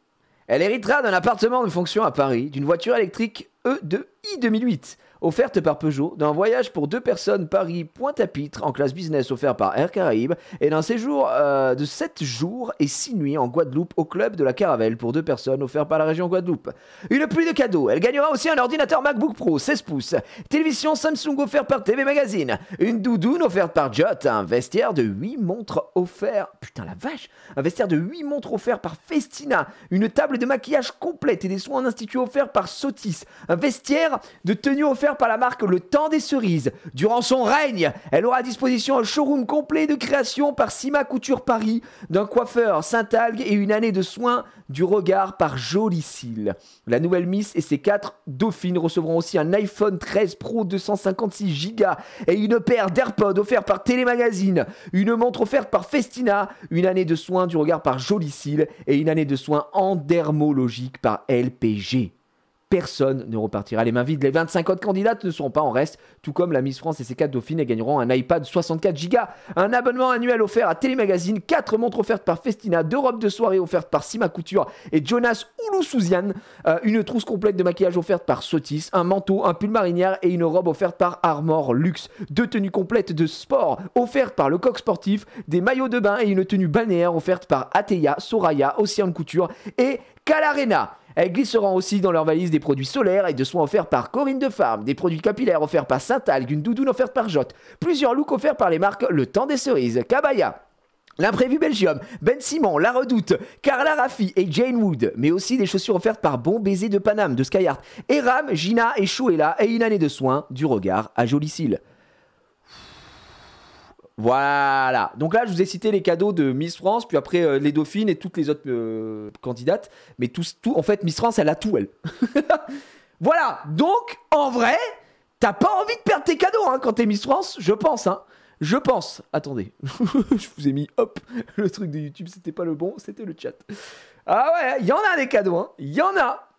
Elle héritera d'un appartement de fonction à Paris, d'une voiture électrique E2i 2008, offerte par Peugeot, d'un voyage pour deux personnes Paris-Pointe-à-Pitre en classe business offert par Air Caraïbes, et d'un séjour euh, de 7 jours et 6 nuits en Guadeloupe au club de la Caravelle pour deux personnes offert par la région Guadeloupe. Une pluie de cadeaux. Elle gagnera aussi un ordinateur MacBook Pro 16 pouces, télévision Samsung offert par TV Magazine, une doudoune offerte par Jot, un vestiaire de 8 montres offert. Putain la vache Un vestiaire de 8 montres offert par Festina, une table de maquillage complète et des soins en institut offerts par Sotis, un vestiaire de tenue offert par la marque Le Temps des Cerises. Durant son règne, elle aura à disposition un showroom complet de création par Sima Couture Paris, d'un coiffeur Saint-Algue et une année de soins du regard par Jolicile. La nouvelle Miss et ses quatre dauphines recevront aussi un iPhone 13 Pro 256 Go et une paire d'AirPods offerts par Télémagazine, une montre offerte par Festina, une année de soins du regard par Jolicile et une année de soins endermologiques par LPG. Personne ne repartira les mains vides. Les 25 autres candidates ne seront pas en reste, tout comme la Miss France et ses quatre dauphines. Elles gagneront un iPad 64 Go, un abonnement annuel offert à Télémagazine, 4 montres offertes par Festina, 2 robes de soirée offertes par Sima Couture et Jonas Oulousouziane, euh, une trousse complète de maquillage offerte par Sotis, un manteau, un pull marinière et une robe offerte par Armor Luxe, deux tenues complètes de sport offertes par Le Coq Sportif, des maillots de bain et une tenue balnéaire offerte par Ateya, Soraya, Océane Couture et Calarena. Elles glisseront aussi dans leur valise des produits solaires et de soins offerts par Corinne de Farm, des produits capillaires offerts par Saint-Algue, une doudoune offerte par Jot, plusieurs looks offerts par les marques Le Temps des Cerises, Cabaya, L'imprévu Belgium, Ben Simon, La Redoute, Carla Raffi et Jane Wood, mais aussi des chaussures offertes par Bon Baiser de Paname, de Skyart, Eram, Gina et Chouella, et une année de soins du regard à Jolicile. Voilà. Donc là, je vous ai cité les cadeaux de Miss France, puis après euh, les Dauphines et toutes les autres euh, candidates. Mais tous, tout, en fait, Miss France, elle a tout, elle. voilà. Donc, en vrai, t'as pas envie de perdre tes cadeaux hein, quand t'es Miss France, je pense. Hein. Je pense. Attendez. je vous ai mis, hop, le truc de YouTube, c'était pas le bon, c'était le chat. Ah ouais, il y en a des cadeaux, hein. Il y en a.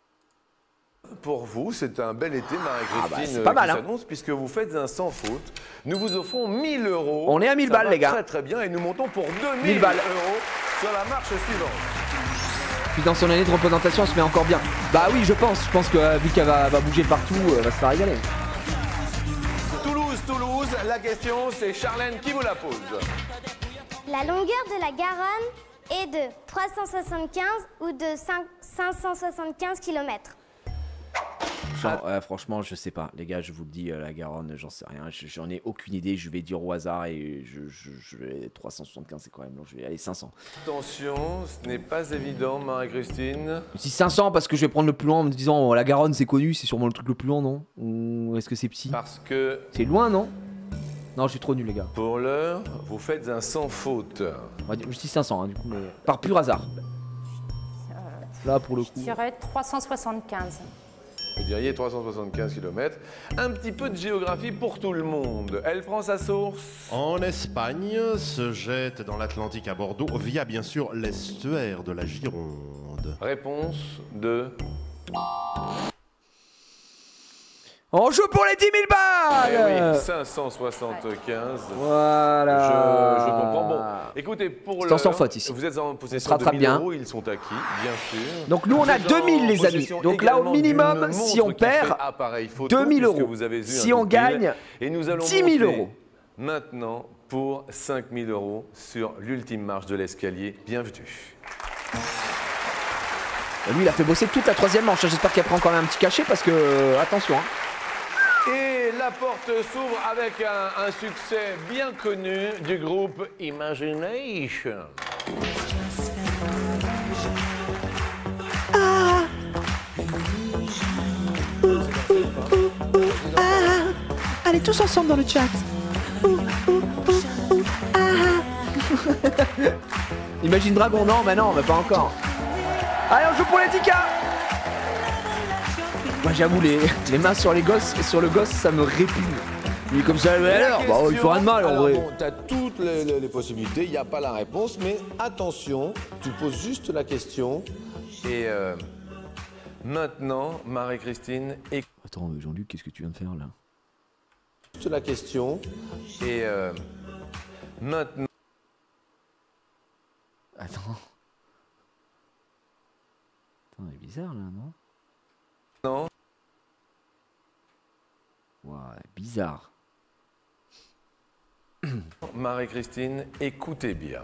Pour vous, c'est un bel été, Marie-Christine, Ah bah, c'est euh, pas mal, hein. s'annonce, puisque vous faites un sans faute. Nous vous offrons 1000 euros. On est à 1000 Ça balles, les gars. Très très bien, et nous montons pour 2000 1000 balles. euros sur la marche suivante. Puis dans son année de représentation, elle se met encore bien. Bah oui, je pense. Je pense que euh, vu qu'elle va, va bouger partout, euh, elle va se faire régaler. Toulouse, Toulouse, la question, c'est Charlène qui vous la pose. La longueur de la Garonne est de 375 ou de 5 575 km. Genre, euh, franchement, je sais pas. Les gars, je vous le dis, euh, la Garonne, j'en sais rien. Je- J'en ai aucune idée. Je vais dire au hasard et je, je, je vais 375, c'est quand même long. Je vais aller 500. Attention, ce n'est pas évident, Marie-Christine. Je dis 500 parce que je vais prendre le plus loin en me disant oh, la Garonne, c'est connu, c'est sûrement le truc le plus long, non? Ou est-ce que c'est psy Parce que C'est loin, non? Non, je suis trop nul, les gars. pour l'heure, vous faites un sans faute. On va dire- Je dis 500, hein, du coup, mais par pur hasard. Là, pour le coup. Je dirais 375. Vous diriez 375 km. Un petit peu de géographie pour tout le monde. Elle prend sa source. En Espagne, se jette dans l'Atlantique à Bordeaux via bien sûr l'estuaire de la Gironde. Réponse de On joue pour les 10 000 Eh balles oui, 575. Voilà. Je, je comprends. Bon, écoutez, pour le. sans faute ici. Vous êtes en On se possession de rattrape 1000 bien. euros, ils sont acquis, bien sûr. Donc nous, on a êtes 2000 en les amis. Donc là, au minimum, si on perd, appareil photo, 2000 puisque euros. vous avez vu Si on gagne, et nous allons 10 000 monter euros. Maintenant, pour 5000 euros sur l'ultime marche de l'escalier. Bienvenue. Lui, il a fait bosser toute la troisième manche. J'espère qu'elle prend quand même un petit cachet parce que, euh, attention. hein. Et la porte s'ouvre avec un, un succès bien connu du groupe Imagination. Allez, tous ensemble dans le chat. Imagine Dragon, non, mais non, mais pas encore. Allez, on joue pour les 10K Moi, j'avoue, les, les mains sur les gosses, sur le gosse, ça me répugne. Est comme ça, mais alors, bah, il faut rien de mal en vrai. bon, tu as toutes les, les- les possibilités, il n'y a pas la réponse, mais attention, tu poses juste la question. Et euh, maintenant, Marie-Christine, écoute Attends, euh, Jean-Luc, qu'est-ce que tu viens de faire là? Juste la question. Et euh, maintenant, Attends. Attends, il est bizarre là, non? Non, Ouah, bizarre. Marie-Christine, écoutez bien.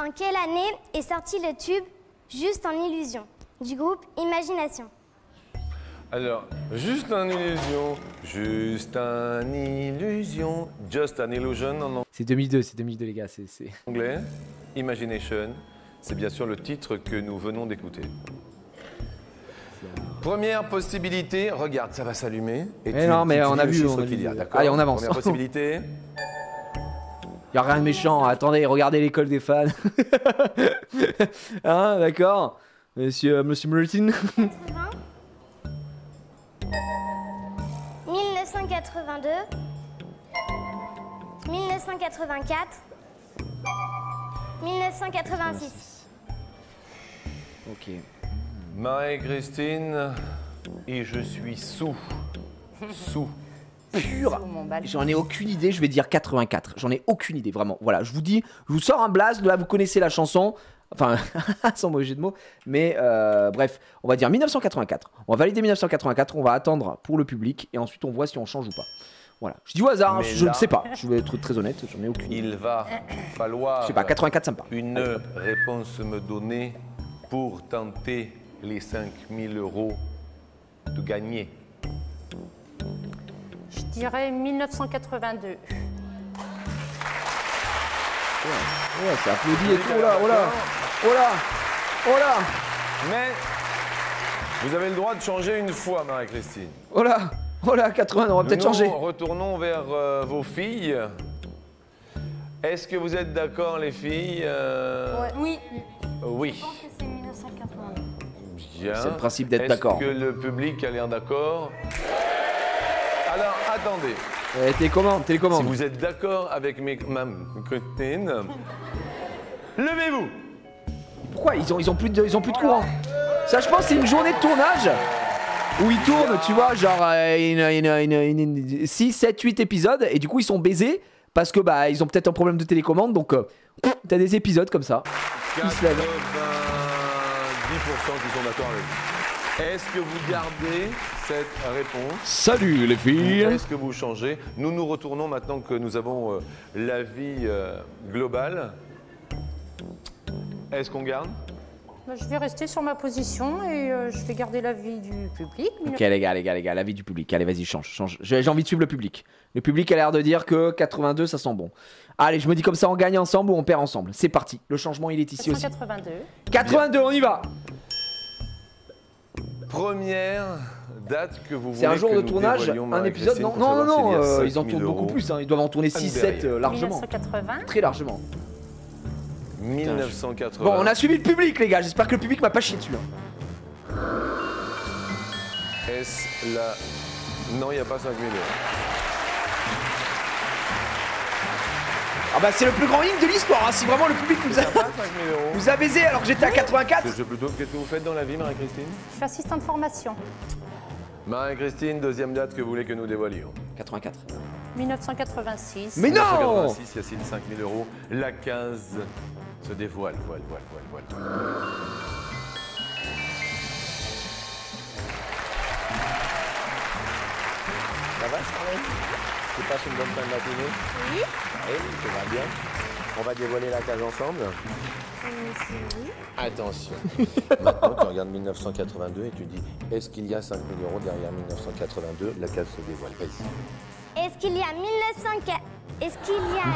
En quelle année est sorti le tube Juste en illusion du groupe Imagination? Alors, juste un illusion, juste un illusion, just an illusion en C'est 2002, c'est 2002 les gars, c'est... c'est- anglais. Imagination, c'est bien sûr le titre que nous venons d'écouter. Première possibilité, regarde, ça va s'allumer. Et Mais non, mais tu on a vu, on a qu'il vu. y a, d'accord Allez, on avance. Première possibilité. Y a rien de méchant, attendez, regardez l'école des fans. hein, d'accord Monsieur, Monsieur Martin 1982 1984 1986 Ok. Marie-Christine, et je suis sous. Sous. Pur J'en ai aucune idée, je vais dire 84. J'en ai aucune idée, vraiment. Voilà, je vous dis, je vous sors un blast, là vous connaissez la chanson. Enfin, sans mauvais jeu de mots. Mais euh, bref, on va dire 1984. On va valider 1984, on va attendre pour le public et ensuite on voit si on change ou pas. Voilà. Je dis au hasard, hein, je ne sais pas. Je vais être très honnête, j'en ai aucune idée. Il va falloir Je sais pas, 84 ça me parle. une réponse me donner pour tenter les 5000 euros de gagner. Je dirais 1982. Ouais, c'est applaudi et tout. Oh là, oh là, oh là, oh là, Mais vous avez le droit de changer une fois, Marie-Christine. oh là, oh là, 80, on va peut-être Nous changer. Retournons vers euh, vos filles. Est-ce que vous êtes d'accord, les filles Euh, Oui. Oui. Je pense que c'est 1982. Bien. C'est le principe d'être Est-ce d'accord. que le public a l'air d'accord Alors, attendez. Euh, télécommande, Si télécommande. vous êtes d'accord avec mes, ma copine, levez-vous. Pourquoi ils ont, ils ont plus de, ils ont plus de courant Ça, je pense, c'est une journée de tournage où ils tournent, tu vois, genre euh, une, une, une- une- 6, 7, 8 épisodes et du coup ils sont baisés parce que bah ils ont peut-être un problème de télécommande donc euh, t'as des épisodes comme ça. 90% Ils se lèvent. Qui sont d'accord avec vous. Est-ce que vous gardez cette réponse Salut les filles Est-ce que vous changez Nous nous retournons maintenant que nous avons euh, l'avis euh, global. Est-ce qu'on garde je vais rester sur ma position et euh, je vais garder l'avis du public. Ok les gars, les gars, les gars, l'avis du public. Allez, vas-y, change, change. J'ai envie de suivre le public. Le public a l'air de dire que 82, ça sent bon. Allez, je me dis comme ça, on gagne ensemble ou on perd ensemble. C'est parti. Le changement, il est ici aussi. 1982. 82, on y va. Première date que vous voulez C'est un jour que de tournage, un épisode. Non, non, non, euh, 5 ils en 000 tournent beaucoup plus. hein. Ils doivent en tourner 6, 7 derrière. largement. 1980. Très largement. 1980. Bon, on a suivi le public, les gars. J'espère que le public m'a pas chié dessus. hein. Est-ce la... Non, il n'y a pas 5 000 euros. Ah bah, c'est le plus grand hit de l'histoire. hein. Si vraiment le public nous a, Il n'y a pas 5 000 euros. nous a baisé alors que j'étais à 84. Je plutôt, qu'est-ce que vous faites dans la vie, Marie-Christine Je suis assistante de formation. Marie-Christine, deuxième date que vous voulez que nous dévoilions 84. 1986. Mais non 1986, Yacine, 5000 euros. La 15 se dévoile, voile, voile, voile, voile. Ça va, Charlotte? Tu passes une bonne fin de matinée? Oui. Oui, tout va bien. On va dévoiler la case ensemble? Oui. Attention. Maintenant, tu regardes 1982 et tu dis est-ce qu'il y a 5000 euros derrière 1982 La case se dévoile. Vas-y. Est-ce qu'il y a 1904 Est-ce qu'il y a...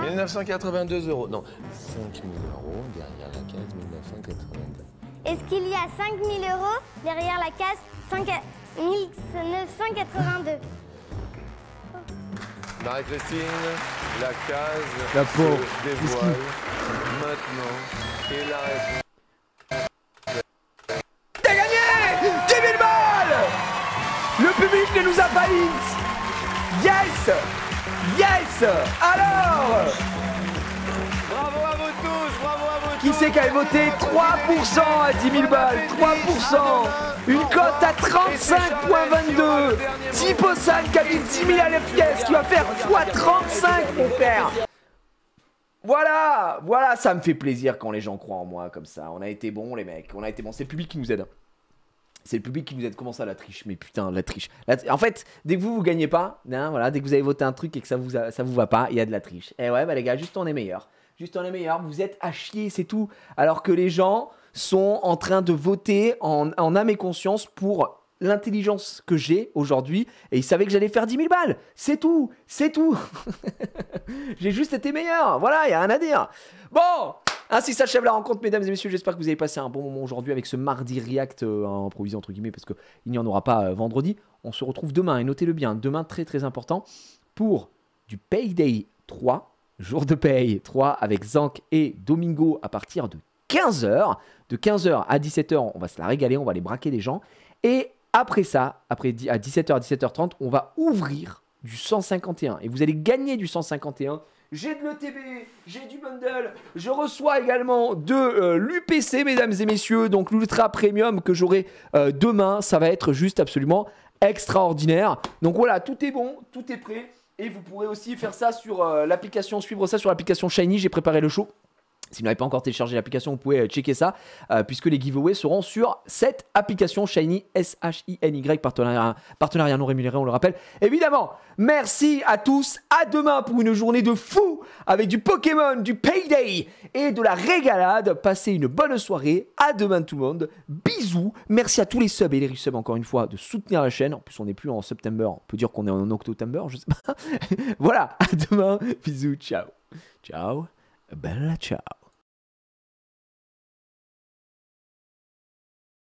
euh, là 1982 euros. Non, 5000 euros derrière la case 1982. Est-ce qu'il y a 5000 euros derrière la case 5 1982 Marie-Christine, la case La se dévoile maintenant. Et la réponse. T'as gagné 10 000 balles Le public ne nous a pas hits Yes! Yes! Alors! Bravo à vous tous, bravo à vous Qui c'est qui avait voté 3% à 10 000 balles? 3% Une cote à 35.22 Tiposan qui a mis 10 000 à la pièce qui va faire x35 mon frère Voilà Voilà, ça me fait plaisir quand les gens croient en moi comme ça. On a été bons les mecs, on a été bons. C'est le public qui nous aide. C'est le public qui nous aide. Comment ça la triche? Mais putain, la triche. En fait, dès que vous vous gagnez pas, hein, voilà, dès que vous avez voté un truc et que ça vous ça vous va pas, il y a de la triche. Et ouais, bah les gars, juste on est meilleur. Juste on est meilleur. Vous êtes à chier, c'est tout. Alors que les gens sont en train de voter en, en âme et conscience pour l'intelligence que j'ai aujourd'hui et ils savaient que j'allais faire 10 000 balles. C'est tout, c'est tout. j'ai juste été meilleur. Voilà, il y a rien à dire. Bon, ainsi s'achève la rencontre, mesdames et messieurs. J'espère que vous avez passé un bon moment aujourd'hui avec ce mardi react euh, improvisé entre guillemets parce qu'il n'y en aura pas euh, vendredi. On se retrouve demain et notez-le bien, demain très très important pour du Payday 3, jour de paye 3 avec Zank et Domingo à partir de 15h. De 15h à 17h, on va se la régaler, on va aller braquer des gens. Et après ça, après à 17h à 17h30, on va ouvrir du 151. Et vous allez gagner du 151. J'ai de l'ETB, j'ai du bundle, je reçois également de euh, l'UPC, mesdames et messieurs, donc l'Ultra Premium que j'aurai euh, demain. Ça va être juste absolument extraordinaire. Donc voilà, tout est bon, tout est prêt. Et vous pourrez aussi faire ça sur euh, l'application, suivre ça sur l'application Shiny. J'ai préparé le show. Si vous n'avez pas encore téléchargé l'application, vous pouvez euh, checker ça, euh, puisque les giveaways seront sur cette application Shiny, S-H-I-N-Y, partenariat, partenariat non rémunéré, on le rappelle. Évidemment, merci à tous, à demain pour une journée de fou, avec du Pokémon, du Payday et de la régalade. Passez une bonne soirée, à demain tout le monde, bisous, merci à tous les subs et les resubs encore une fois de soutenir la chaîne. En plus, on n'est plus en septembre, on peut dire qu'on est en octotember, je sais pas. voilà, à demain, bisous, ciao. Ciao, bella ciao.